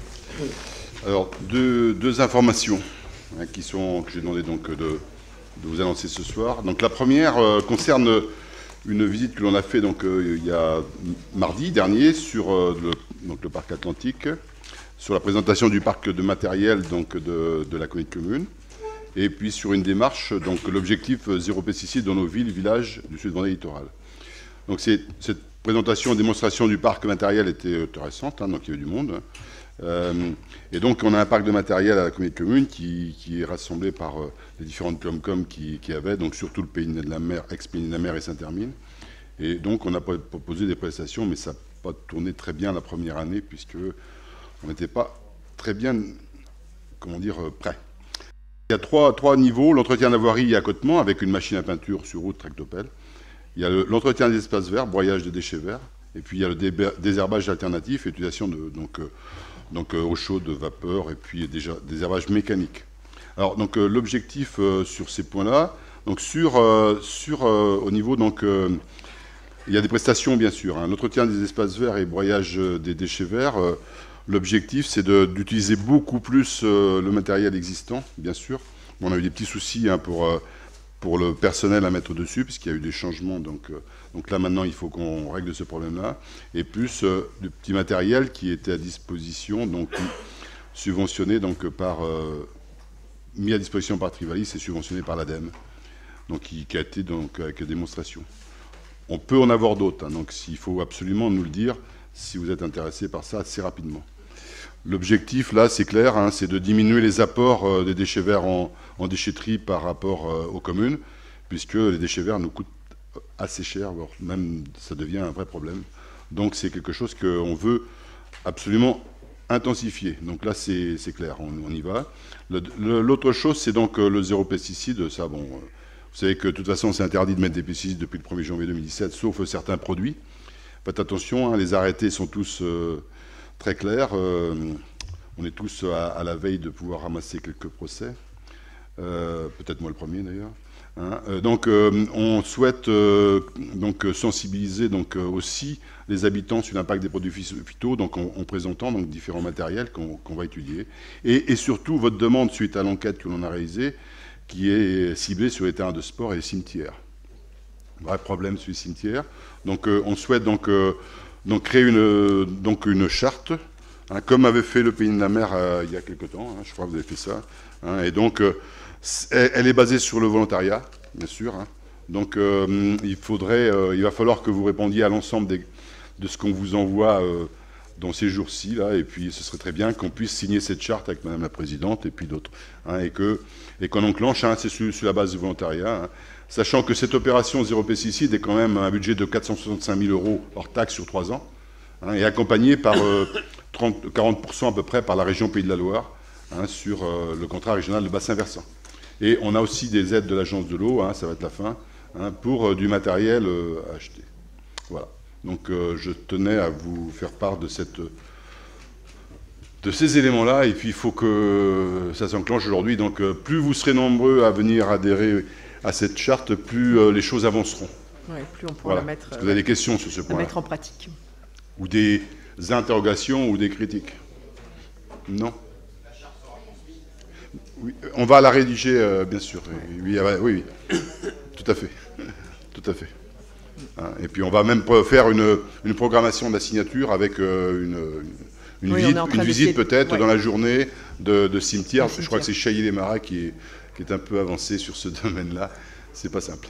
Alors, deux, informations hein, qui sont, que j'ai demandé donc de, vous annoncer ce soir. Donc, la première euh, concerne une visite que l'on a fait donc, euh, il y a mardi dernier sur euh, le, parc Atlantique, sur la présentation du parc de matériel de, la commune, et puis sur une démarche, donc l'objectif zéro pesticide dans nos villes, villages du Sud-Vendée littoral. Donc, cette présentation démonstration du parc matériel était intéressante, hein, donc il y avait du monde. Euh, et donc on a un parc de matériel à la commune commune qui, est rassemblé par euh, les différentes comcom qui, qui avaient, donc surtout le Pays de la Mer, ex-Pays de la Mer et Saint-Termine. Et donc on a proposé des prestations, mais ça n'a pas tourné très bien la première année, puisque on n'était pas très bien, comment dire, euh, prêt. Il y a trois, trois niveaux, l'entretien d'avoirie et accotement avec une machine à peinture sur route tractopelle. Il y a l'entretien des espaces verts, broyage des déchets verts, et puis il y a le désherbage alternatif, utilisation de, donc, donc euh, eau chaude, vapeur, et puis déjà désherbage mécanique. Alors donc euh, l'objectif sur ces points-là, donc sur, sur au niveau donc il y a des prestations bien sûr, hein. l'entretien des espaces verts et broyage des déchets verts. L'objectif c'est d'utiliser beaucoup plus le matériel existant, bien sûr. on a eu des petits soucis hein, pour pour le personnel à mettre dessus, puisqu'il y a eu des changements. Donc, euh, donc là, maintenant, il faut qu'on règle ce problème-là. Et plus euh, du petit matériel qui était à disposition, donc subventionné donc, par, euh, mis à disposition par Trivalis et subventionné par l'ADEME, donc qui, a été donc, avec démonstration. On peut en avoir d'autres, hein, donc s'il faut absolument nous le dire, si vous êtes intéressé par ça, assez rapidement. L'objectif, là, c'est clair, hein, c'est de diminuer les apports euh, des déchets verts en, déchetterie par rapport euh, aux communes, puisque les déchets verts nous coûtent assez cher, voire même ça devient un vrai problème. Donc c'est quelque chose qu'on veut absolument intensifier. Donc là, c'est clair, on, y va. L'autre chose, c'est donc le zéro pesticide. Ça, bon, vous savez que de toute façon, c'est interdit de mettre des pesticides depuis le 1er janvier 2017, sauf certains produits. Faites attention, hein, les arrêtés sont tous très clairs. On est tous à, la veille de pouvoir ramasser quelques procès. Euh, peut-être moi le premier d'ailleurs. Hein. Euh, donc euh, on souhaite donc sensibiliser donc aussi les habitants sur l'impact des produits phyto, donc en, présentant donc différents matériels qu'on va étudier, et, surtout votre demande suite à l'enquête que l'on a réalisée, qui est ciblée sur les terrains de sport et les cimetières. Vrai problème sur les cimetières. Donc on souhaite donc, donc créer une, donc une charte Hein, comme avait fait le Pays de la Mer euh, il y a quelque temps, hein, je crois que vous avez fait ça. Hein, et donc, euh, elle est basée sur le volontariat, bien sûr. Donc, euh, il, faudrait, il va falloir que vous répondiez à l'ensemble de ce qu'on vous envoie dans ces jours-ci, et puis ce serait très bien qu'on puisse signer cette charte avec Madame la Présidente et puis d'autres, et que et qu'on enclenche, c'est sur, la base du volontariat, sachant que cette opération zéro pesticide est quand même un budget de 465 000 euros hors taxe sur trois ans, et accompagné par 40% à peu près par la région Pays de la Loire hein, sur euh, le contrat régional de bassin versant. Et on a aussi des aides de l'agence de l'eau, hein, ça va être la fin, hein, pour euh, du matériel euh, à acheter. Voilà. Donc je tenais à vous faire part de ces éléments-là, et puis il faut que ça s'enclenche aujourd'hui. Donc plus vous serez nombreux à venir adhérer à cette charte, plus les choses avanceront. Oui, plus on pourra la mettre, vous avez des questions sur ce point. mettre en pratique. Ou des, interrogations ou des critiques Non On va la rédiger, euh, bien sûr. Oui, oui, *coughs* tout à fait. *coughs* Tout à fait. Hein, et puis on va même faire une, programmation de la signature avec euh, une, visite, peut-être dans la journée de, cimetière. Je crois que c'est Chailly-les-Marais qui qui est un peu avancé sur ce *laughs* domaine-là. C'est pas simple.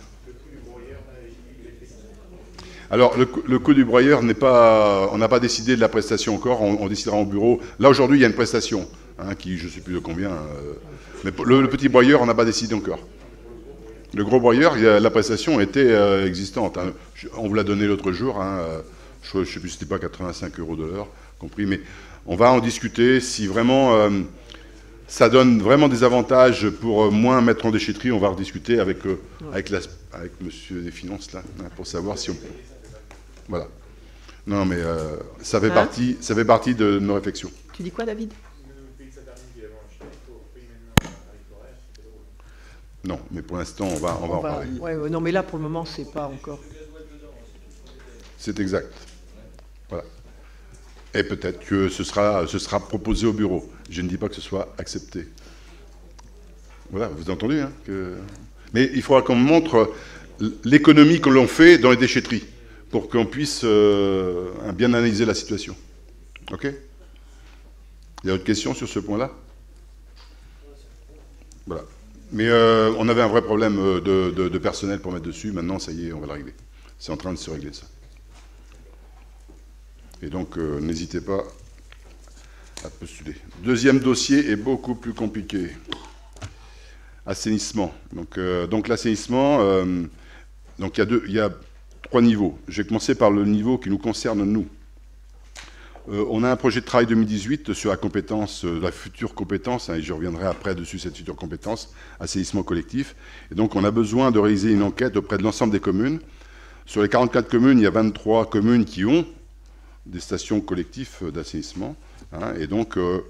Alors, le, coût du broyeur n'est pas. On n'a pas décidé de la prestation encore, on, décidera en bureau. Là, aujourd'hui, il y a une prestation, hein, qui, je ne sais plus de combien. Euh, mais le, petit broyeur, on n'a pas décidé encore. Le gros broyeur, la prestation était euh, existante. Hein. on vous l'a donné l'autre jour. Hein, euh, je ne sais plus si c'était pas 85 euros de l'heure, compris. Mais on va en discuter. Si vraiment ça donne vraiment des avantages pour moins mettre en déchetterie, on va rediscuter avec, avec, avec monsieur des Finances, là, pour savoir si on peut. Voilà. Non, mais euh, ça, fait hein partie, ça fait partie de nos réflexions. Tu dis quoi, David? Non, mais pour l'instant, on va, on va en parler. Ouais, non, mais là, pour le moment, c'est pas encore. C'est exact. Et peut-être que ce sera, ce sera proposé au bureau. Je ne dis pas que ce soit accepté. Voilà, vous entendu hein. Mais il faudra qu'on montre l'économie que l'on fait dans les déchetteries pour qu'on puisse euh, bien analyser la situation. OK? Il y a d'autres questions sur ce point-là? Voilà. Mais euh, on avait un vrai problème euh, de, personnel pour mettre dessus. Maintenant, ça y est, on va le régler. C'est en train de se régler, ça. Et donc, n'hésitez pas à postuler. Deuxième dossier est beaucoup plus compliqué. Assainissement. Donc, donc l'assainissement, donc il y a y a trois niveaux. Je vais commencer par le niveau qui nous concerne, nous. Euh, on a un projet de travail 2018 sur la compétence, euh, la future compétence, hein, et je reviendrai après dessus cette future compétence, assainissement collectif. Et donc on a besoin de réaliser une enquête auprès de l'ensemble des communes. Sur les 44 communes, il y a 23 communes qui ont des stations collectives d'assainissement. Hein, et donc euh,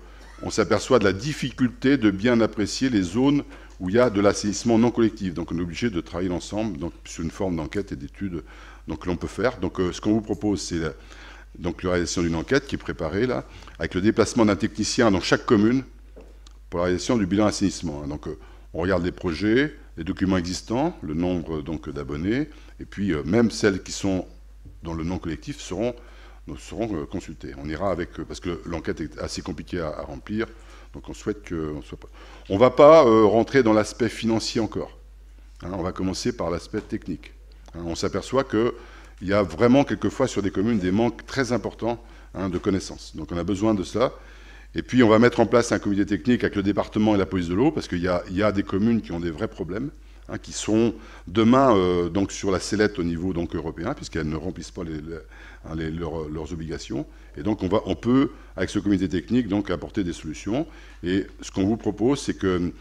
on s'aperçoit de la difficulté de bien apprécier les zones où il y a de l'assainissement non collectif. Donc on est obligé de travailler ensemble sur une forme d'enquête et d'étude donc, l'on peut faire. Donc euh, ce qu'on vous propose, c'est la, donc, la réalisation d'une enquête qui est préparée là, avec le déplacement d'un technicien dans chaque commune pour la réalisation du bilan assainissement. Hein. Donc euh, on regarde les projets, les documents existants, le nombre donc d'abonnés, et puis euh, même celles qui sont dans le non collectif seront, seront consultées. On ira avec, parce que l'enquête est assez compliquée à remplir, donc on souhaite qu'on soit pas. On ne va pas euh, rentrer dans l'aspect financier encore. Hein. on va commencer par l'aspect technique. Hein. on s'aperçoit qu'il y a vraiment quelquefois sur des communes des manques très importants hein, de connaissances. Donc on a besoin de ça. Et puis on va mettre en place un comité technique avec le département et la police de l'eau, parce qu'il y, a des communes qui ont des vrais problèmes hein, qui seront demain donc sur la sellette au niveau donc européen, puisqu'elles ne remplissent pas hein, leurs, obligations. Et donc on, va, on peut, avec ce comité technique, donc apporter des solutions. Et ce qu'on vous propose, c'est que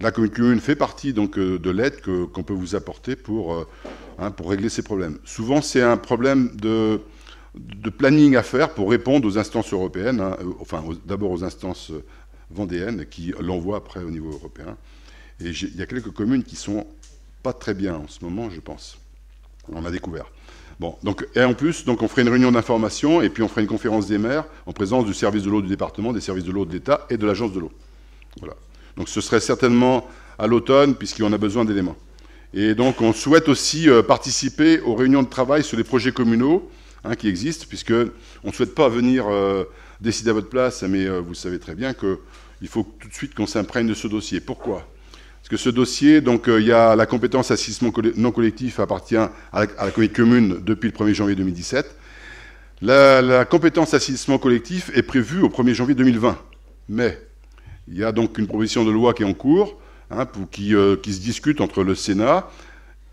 la commune fait partie donc de l'aide qu'on peut vous apporter pour, hein, pour régler ces problèmes. Souvent, c'est un problème de de planning à faire pour répondre aux instances européennes, euh, enfin d'abord aux instances euh, vendéennes qui l'envoient après au niveau européen. Et il y a quelques communes qui sont pas très bien en ce moment, je pense. On a découvert. Bon, donc, et en plus, donc on ferait une réunion d'information et puis on ferait une conférence des maires en présence du service de l'eau du département, des services de l'eau de l'État et de l'agence de l'eau. Voilà. Donc ce serait certainement à l'automne puisqu'on a besoin d'éléments. Et donc on souhaite aussi euh, participer aux réunions de travail sur les projets communaux Hein, qui existe, puisqu'on ne souhaite pas venir euh, décider à votre place, mais euh, vous savez très bien qu'il faut tout de suite qu'on s'imprègne de ce dossier. Pourquoi? Que ce dossier, donc euh, il y a la compétence assistance non collectif appartient à la, à commune depuis le 1er janvier 2017. La, compétence assistance collectif est prévue au 1er janvier 2020. Mais il y a donc une proposition de loi qui est en cours, hein, pour, qui, se discute entre le Sénat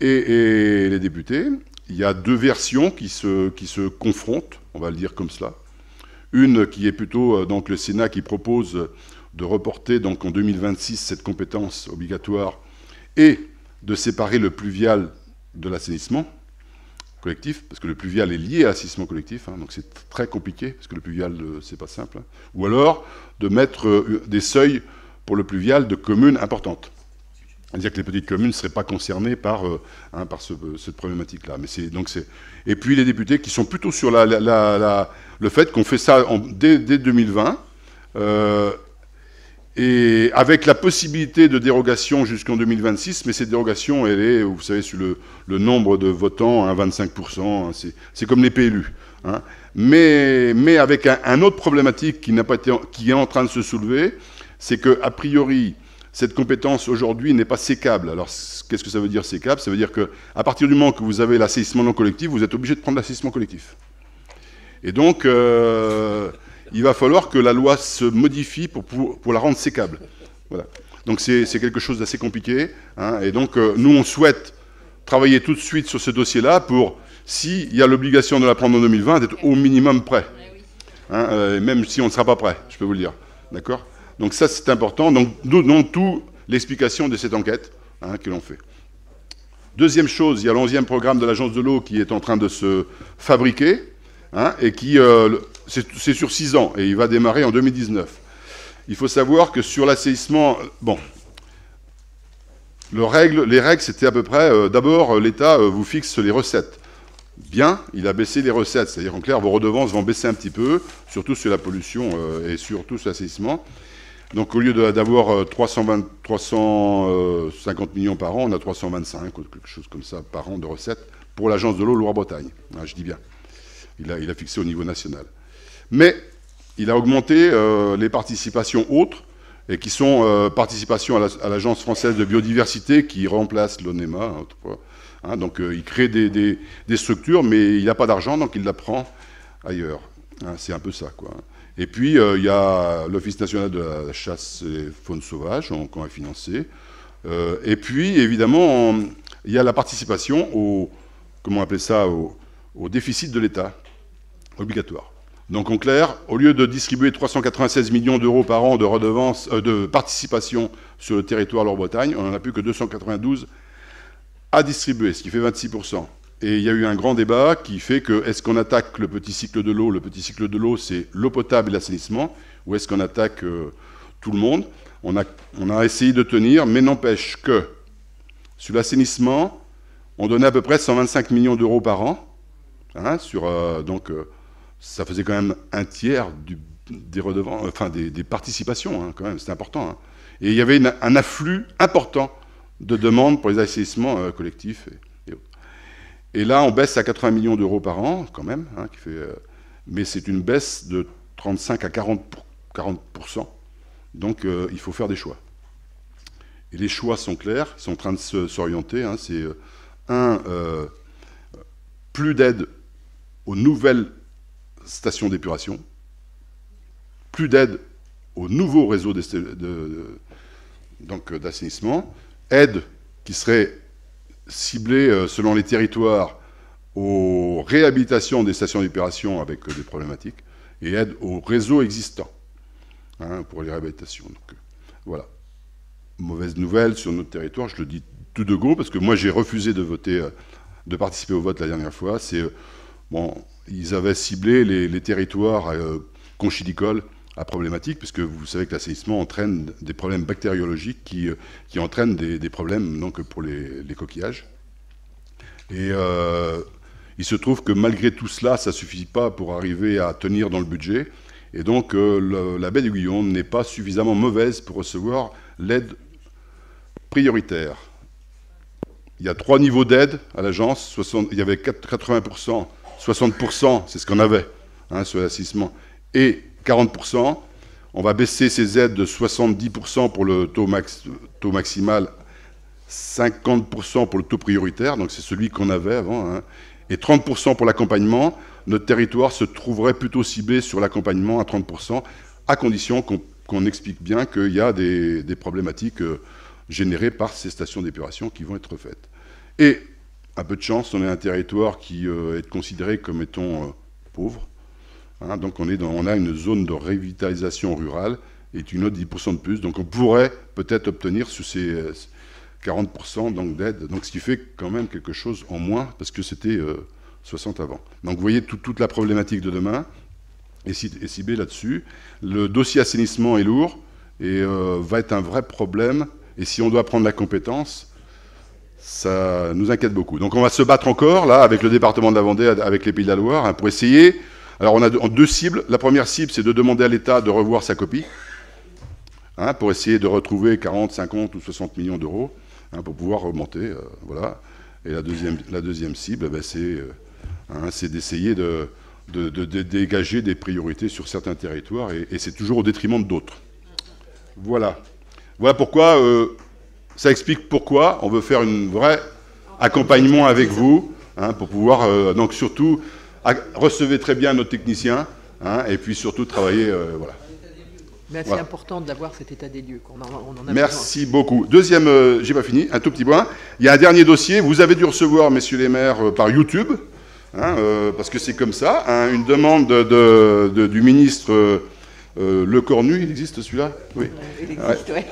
et, et les députés il y a deux versions qui se, qui se confrontent, on va le dire comme cela. Une qui est plutôt euh, donc le Sénat qui propose de reporter donc en 2026 cette compétence obligatoire et de séparer le pluvial de l'assainissement collectif, parce que le pluvial est lié à l'assainissement collectif, hein, donc c'est très compliqué, parce que le pluvial, euh, c'est pas simple. Hein. Ou alors de mettre euh, des seuils pour le pluvial de communes importantes. C'est-à-dire que les petites communes ne seraient pas concernées par, euh, hein, par cette problématique-là. Et puis les députés qui sont plutôt sur la, le fait qu'on fait ça dès, 2020, euh, et avec la possibilité de dérogation jusqu'en 2026, mais cette dérogation, elle est, vous savez, sur le, nombre de votants, hein, 25%, hein, c'est, comme les PLU. Hein. Mais, mais avec un, autre problématique qui, pas été, qui est en train de se soulever, c'est qu'a priori, cette compétence aujourd'hui n'est pas sécable. Alors, qu'est-ce que ça veut dire sécable? Ça veut dire qu'à partir du moment que vous avez l'assaisissement non collectif, vous êtes obligé de prendre l'assaisissement collectif. Et donc, euh, il va falloir que la loi se modifie pour, la rendre sécable. Donc, c'est quelque chose d'assez compliqué. Hein. et donc, euh, nous, on souhaite travailler tout de suite sur ce dossier-là pour, s'il y a l'obligation de la prendre en 2020, d'être au minimum prêt. Hein, euh, même si on ne sera pas prêt, je peux vous le dire. D'accord? Donc ça, c'est important. Donc nous donnons tout l'explication de cette enquête hein, que l'on fait. Deuxième chose, il y a l'onzième programme de l'Agence de l'eau qui est en train de se fabriquer, hein, et qui, euh, c'est sur six ans, et il va démarrer en 2019. Il faut savoir que sur l'assainissement, bon, les règles, c'était à peu près, euh, d'abord, l'État euh, vous fixe les recettes. Bien, il a baissé les recettes, c'est-à-dire en clair, vos redevances vont baisser un petit peu, surtout sur la pollution et surtout sur l'assainissement. Donc au lieu d'avoir 350 euh, millions par an, on a 325 ou quelque chose comme ça par an de recettes pour l'agence de l'eau Loire-Bretagne. Ah, je dis bien. Il a, fixé au niveau national. Mais il a augmenté euh, les participations autres, et qui sont euh, participations à l'Agence française de biodiversité qui remplace l'ONEMA. Hein, hein, donc il crée des, structures, mais il n'a pas d'argent, donc il la prend ailleurs. Hein, c'est un peu ça, quoi. Et puis, euh, il y a l'Office national de la chasse et faune sauvage qu'on a financé. Euh, et puis, évidemment, il y a la participation au, comment on ça, au, déficit de l'État, obligatoire. Donc, en clair, au lieu de distribuer 396 millions d'euros par an de euh, de participation sur le territoire Loire-Bretagne, on n'en a plus que 292 à distribuer, ce qui fait 26%. Et il y a eu un grand débat qui fait que est-ce qu'on attaque le petit cycle de l'eau? Le petit cycle de l'eau, c'est l'eau potable et l'assainissement, ou est-ce qu'on attaque euh, tout le monde? On a, essayé de tenir, mais n'empêche que sur l'assainissement, on donnait à peu près 125 millions d'euros par an. Hein, sur, euh, donc, ça faisait quand même un tiers des redevances, enfin des, participations, hein, quand même, c'est important. Hein. Et il y avait un afflux important de demandes pour les assainissements collectifs. Et là, on baisse à 80 millions d'euros par an, quand même, hein, euh, mais c'est une baisse de 35 à 40, 40%. Donc euh, il faut faire des choix. Et les choix sont clairs, ils sont en train de s'orienter. C'est euh, un, plus d'aide aux nouvelles stations d'épuration, plus d'aide aux nouveaux réseaux d'assainissement, aide qui serait ciblé selon les territoires aux réhabilitations des stations d'opération avec des problématiques et aide au réseau existant hein, pour les réhabilitations. Donc, voilà. Mauvaise nouvelle sur notre territoire, je le dis tout de go, parce que moi j'ai refusé de voter, de participer au vote la dernière fois. C'est ils avaient ciblé les, territoires euh, conchilicoles à problématique, puisque vous savez que l'assainissement entraîne des problèmes bactériologiques qui, euh, qui entraînent des, problèmes donc, pour les, coquillages. Et euh, il se trouve que malgré tout cela, ça ne suffit pas pour arriver à tenir dans le budget. Et donc la baie d'Aiguillon n'est pas suffisamment mauvaise pour recevoir l'aide prioritaire. Il y a trois niveaux d'aide à l'agence. Il y avait 80%, 60%, c'est ce qu'on avait hein, sur l'assistement, et 40%. On va baisser ces aides de 70% pour le taux, taux, maximal, 50% pour le taux prioritaire, donc c'est celui qu'on avait avant, hein, et 30% pour l'accompagnement. Notre territoire se trouverait plutôt ciblé sur l'accompagnement à 30%, à condition qu'on explique bien qu'il y a des, problématiques euh, générées par ces stations d'épuration qui vont être faites. Et à peu de chance, on est un territoire qui euh, est considéré comme étant euh, pauvre. Hein. donc on, est on a une zone de revitalisation rurale et une autre 10% de plus. Donc on pourrait peut-être obtenir sur ces 40% d'aide. Donc ce qui fait quand même quelque chose en moins parce que c'était 60 avant. Donc vous voyez toute la problématique de demain est ciblée là-dessus. Le dossier assainissement est lourd et va être un vrai problème. Et si on doit prendre la compétence, ça nous inquiète beaucoup. Donc on va se battre encore, là, avec le département de la Vendée, avec les Pays de la Loire, hein, pour essayer. Alors on a deux cibles. La première cible, c'est de demander à l'État de revoir sa copie, hein, pour essayer de retrouver 40, 50 ou 60 millions d'euros, hein, pour pouvoir remonter. Euh, voilà. Et la deuxième, la deuxième cible, eh ben, c'est d'essayer de, de, dégager des priorités sur certains territoires, et, c'est toujours au détriment d'autres. Voilà. Voilà pourquoi... Euh, ça explique pourquoi on veut faire un vrai accompagnement avec vous, hein, pour pouvoir, euh, donc surtout, recevez très bien nos techniciens, hein, et puis surtout travailler, euh, voilà. Mais c'est important d'avoir cet état des lieux. On en, Merci beaucoup. Deuxième, euh, j'ai pas fini, un tout petit point. Il y a un dernier dossier. Vous avez dû recevoir, messieurs les maires, par YouTube, hein, parce que c'est comme ça, une demande de, du ministre euh, le Cornu, il existe celui-là? Oui. Il existe, oui.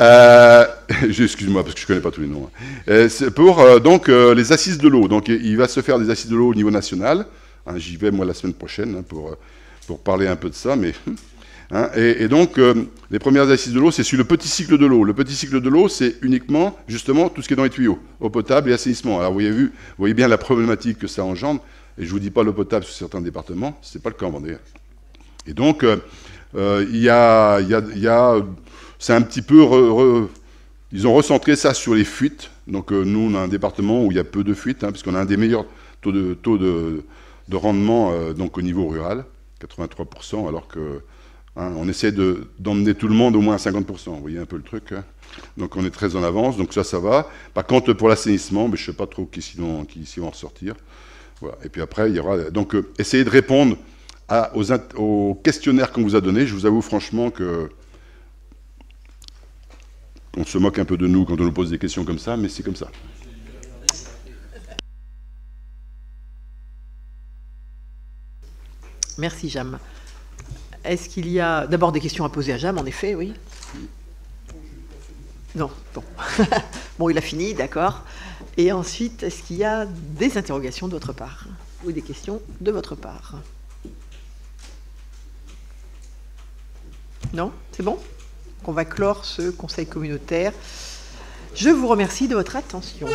Euh, *laughs* excuse-moi, parce que je ne connais pas tous les noms. Hein. Euh, c'est pour donc, les assises de l'eau. Donc il va se faire des assises de l'eau au niveau national. Hein, j'y vais, moi, la semaine prochaine hein, pour, pour parler un peu de ça. Mais, *laughs* et, donc, les premières assises de l'eau, c'est sur le petit cycle de l'eau. Le petit cycle de l'eau, c'est uniquement, justement, tout ce qui est dans les tuyaux, eau potable et assainissement. Alors, vous voyez, vu, vous voyez bien la problématique que ça engendre. Et je ne vous dis pas l'eau potable sur certains départements, ce n'est pas le cas en Vendée. Et donc, euh, il y a, c'est un petit peu, ils ont recentré ça sur les fuites. Donc euh, nous, on a un département où il y a peu de fuites, hein, puisqu'on a un des meilleurs taux de, rendement euh, donc au niveau rural, 83%, alors que hein, on essaie d'emmener tout le monde au moins à 50%. Vous voyez un peu le truc. Hein. Donc on est très en avance, donc ça, ça va. Par contre, pour l'assainissement, je ne sais pas trop qui s'y vont, ressortir. Et puis après, il y aura... Donc, essayer de répondre aux, questionnaires qu'on vous a donnés. Je vous avoue franchement que on se moque un peu de nous quand on nous pose des questions comme ça, mais c'est comme ça. Merci, Jam. Est-ce qu'il y a d'abord des questions à poser à Jam, en effet, oui? Non, bon. *laughs* bon, il a fini, d'accord. Et ensuite, est-ce qu'il y a des interrogations de votre part? Ou des questions de votre part? Non C'est bon On va clore ce conseil communautaire. Je vous remercie de votre attention.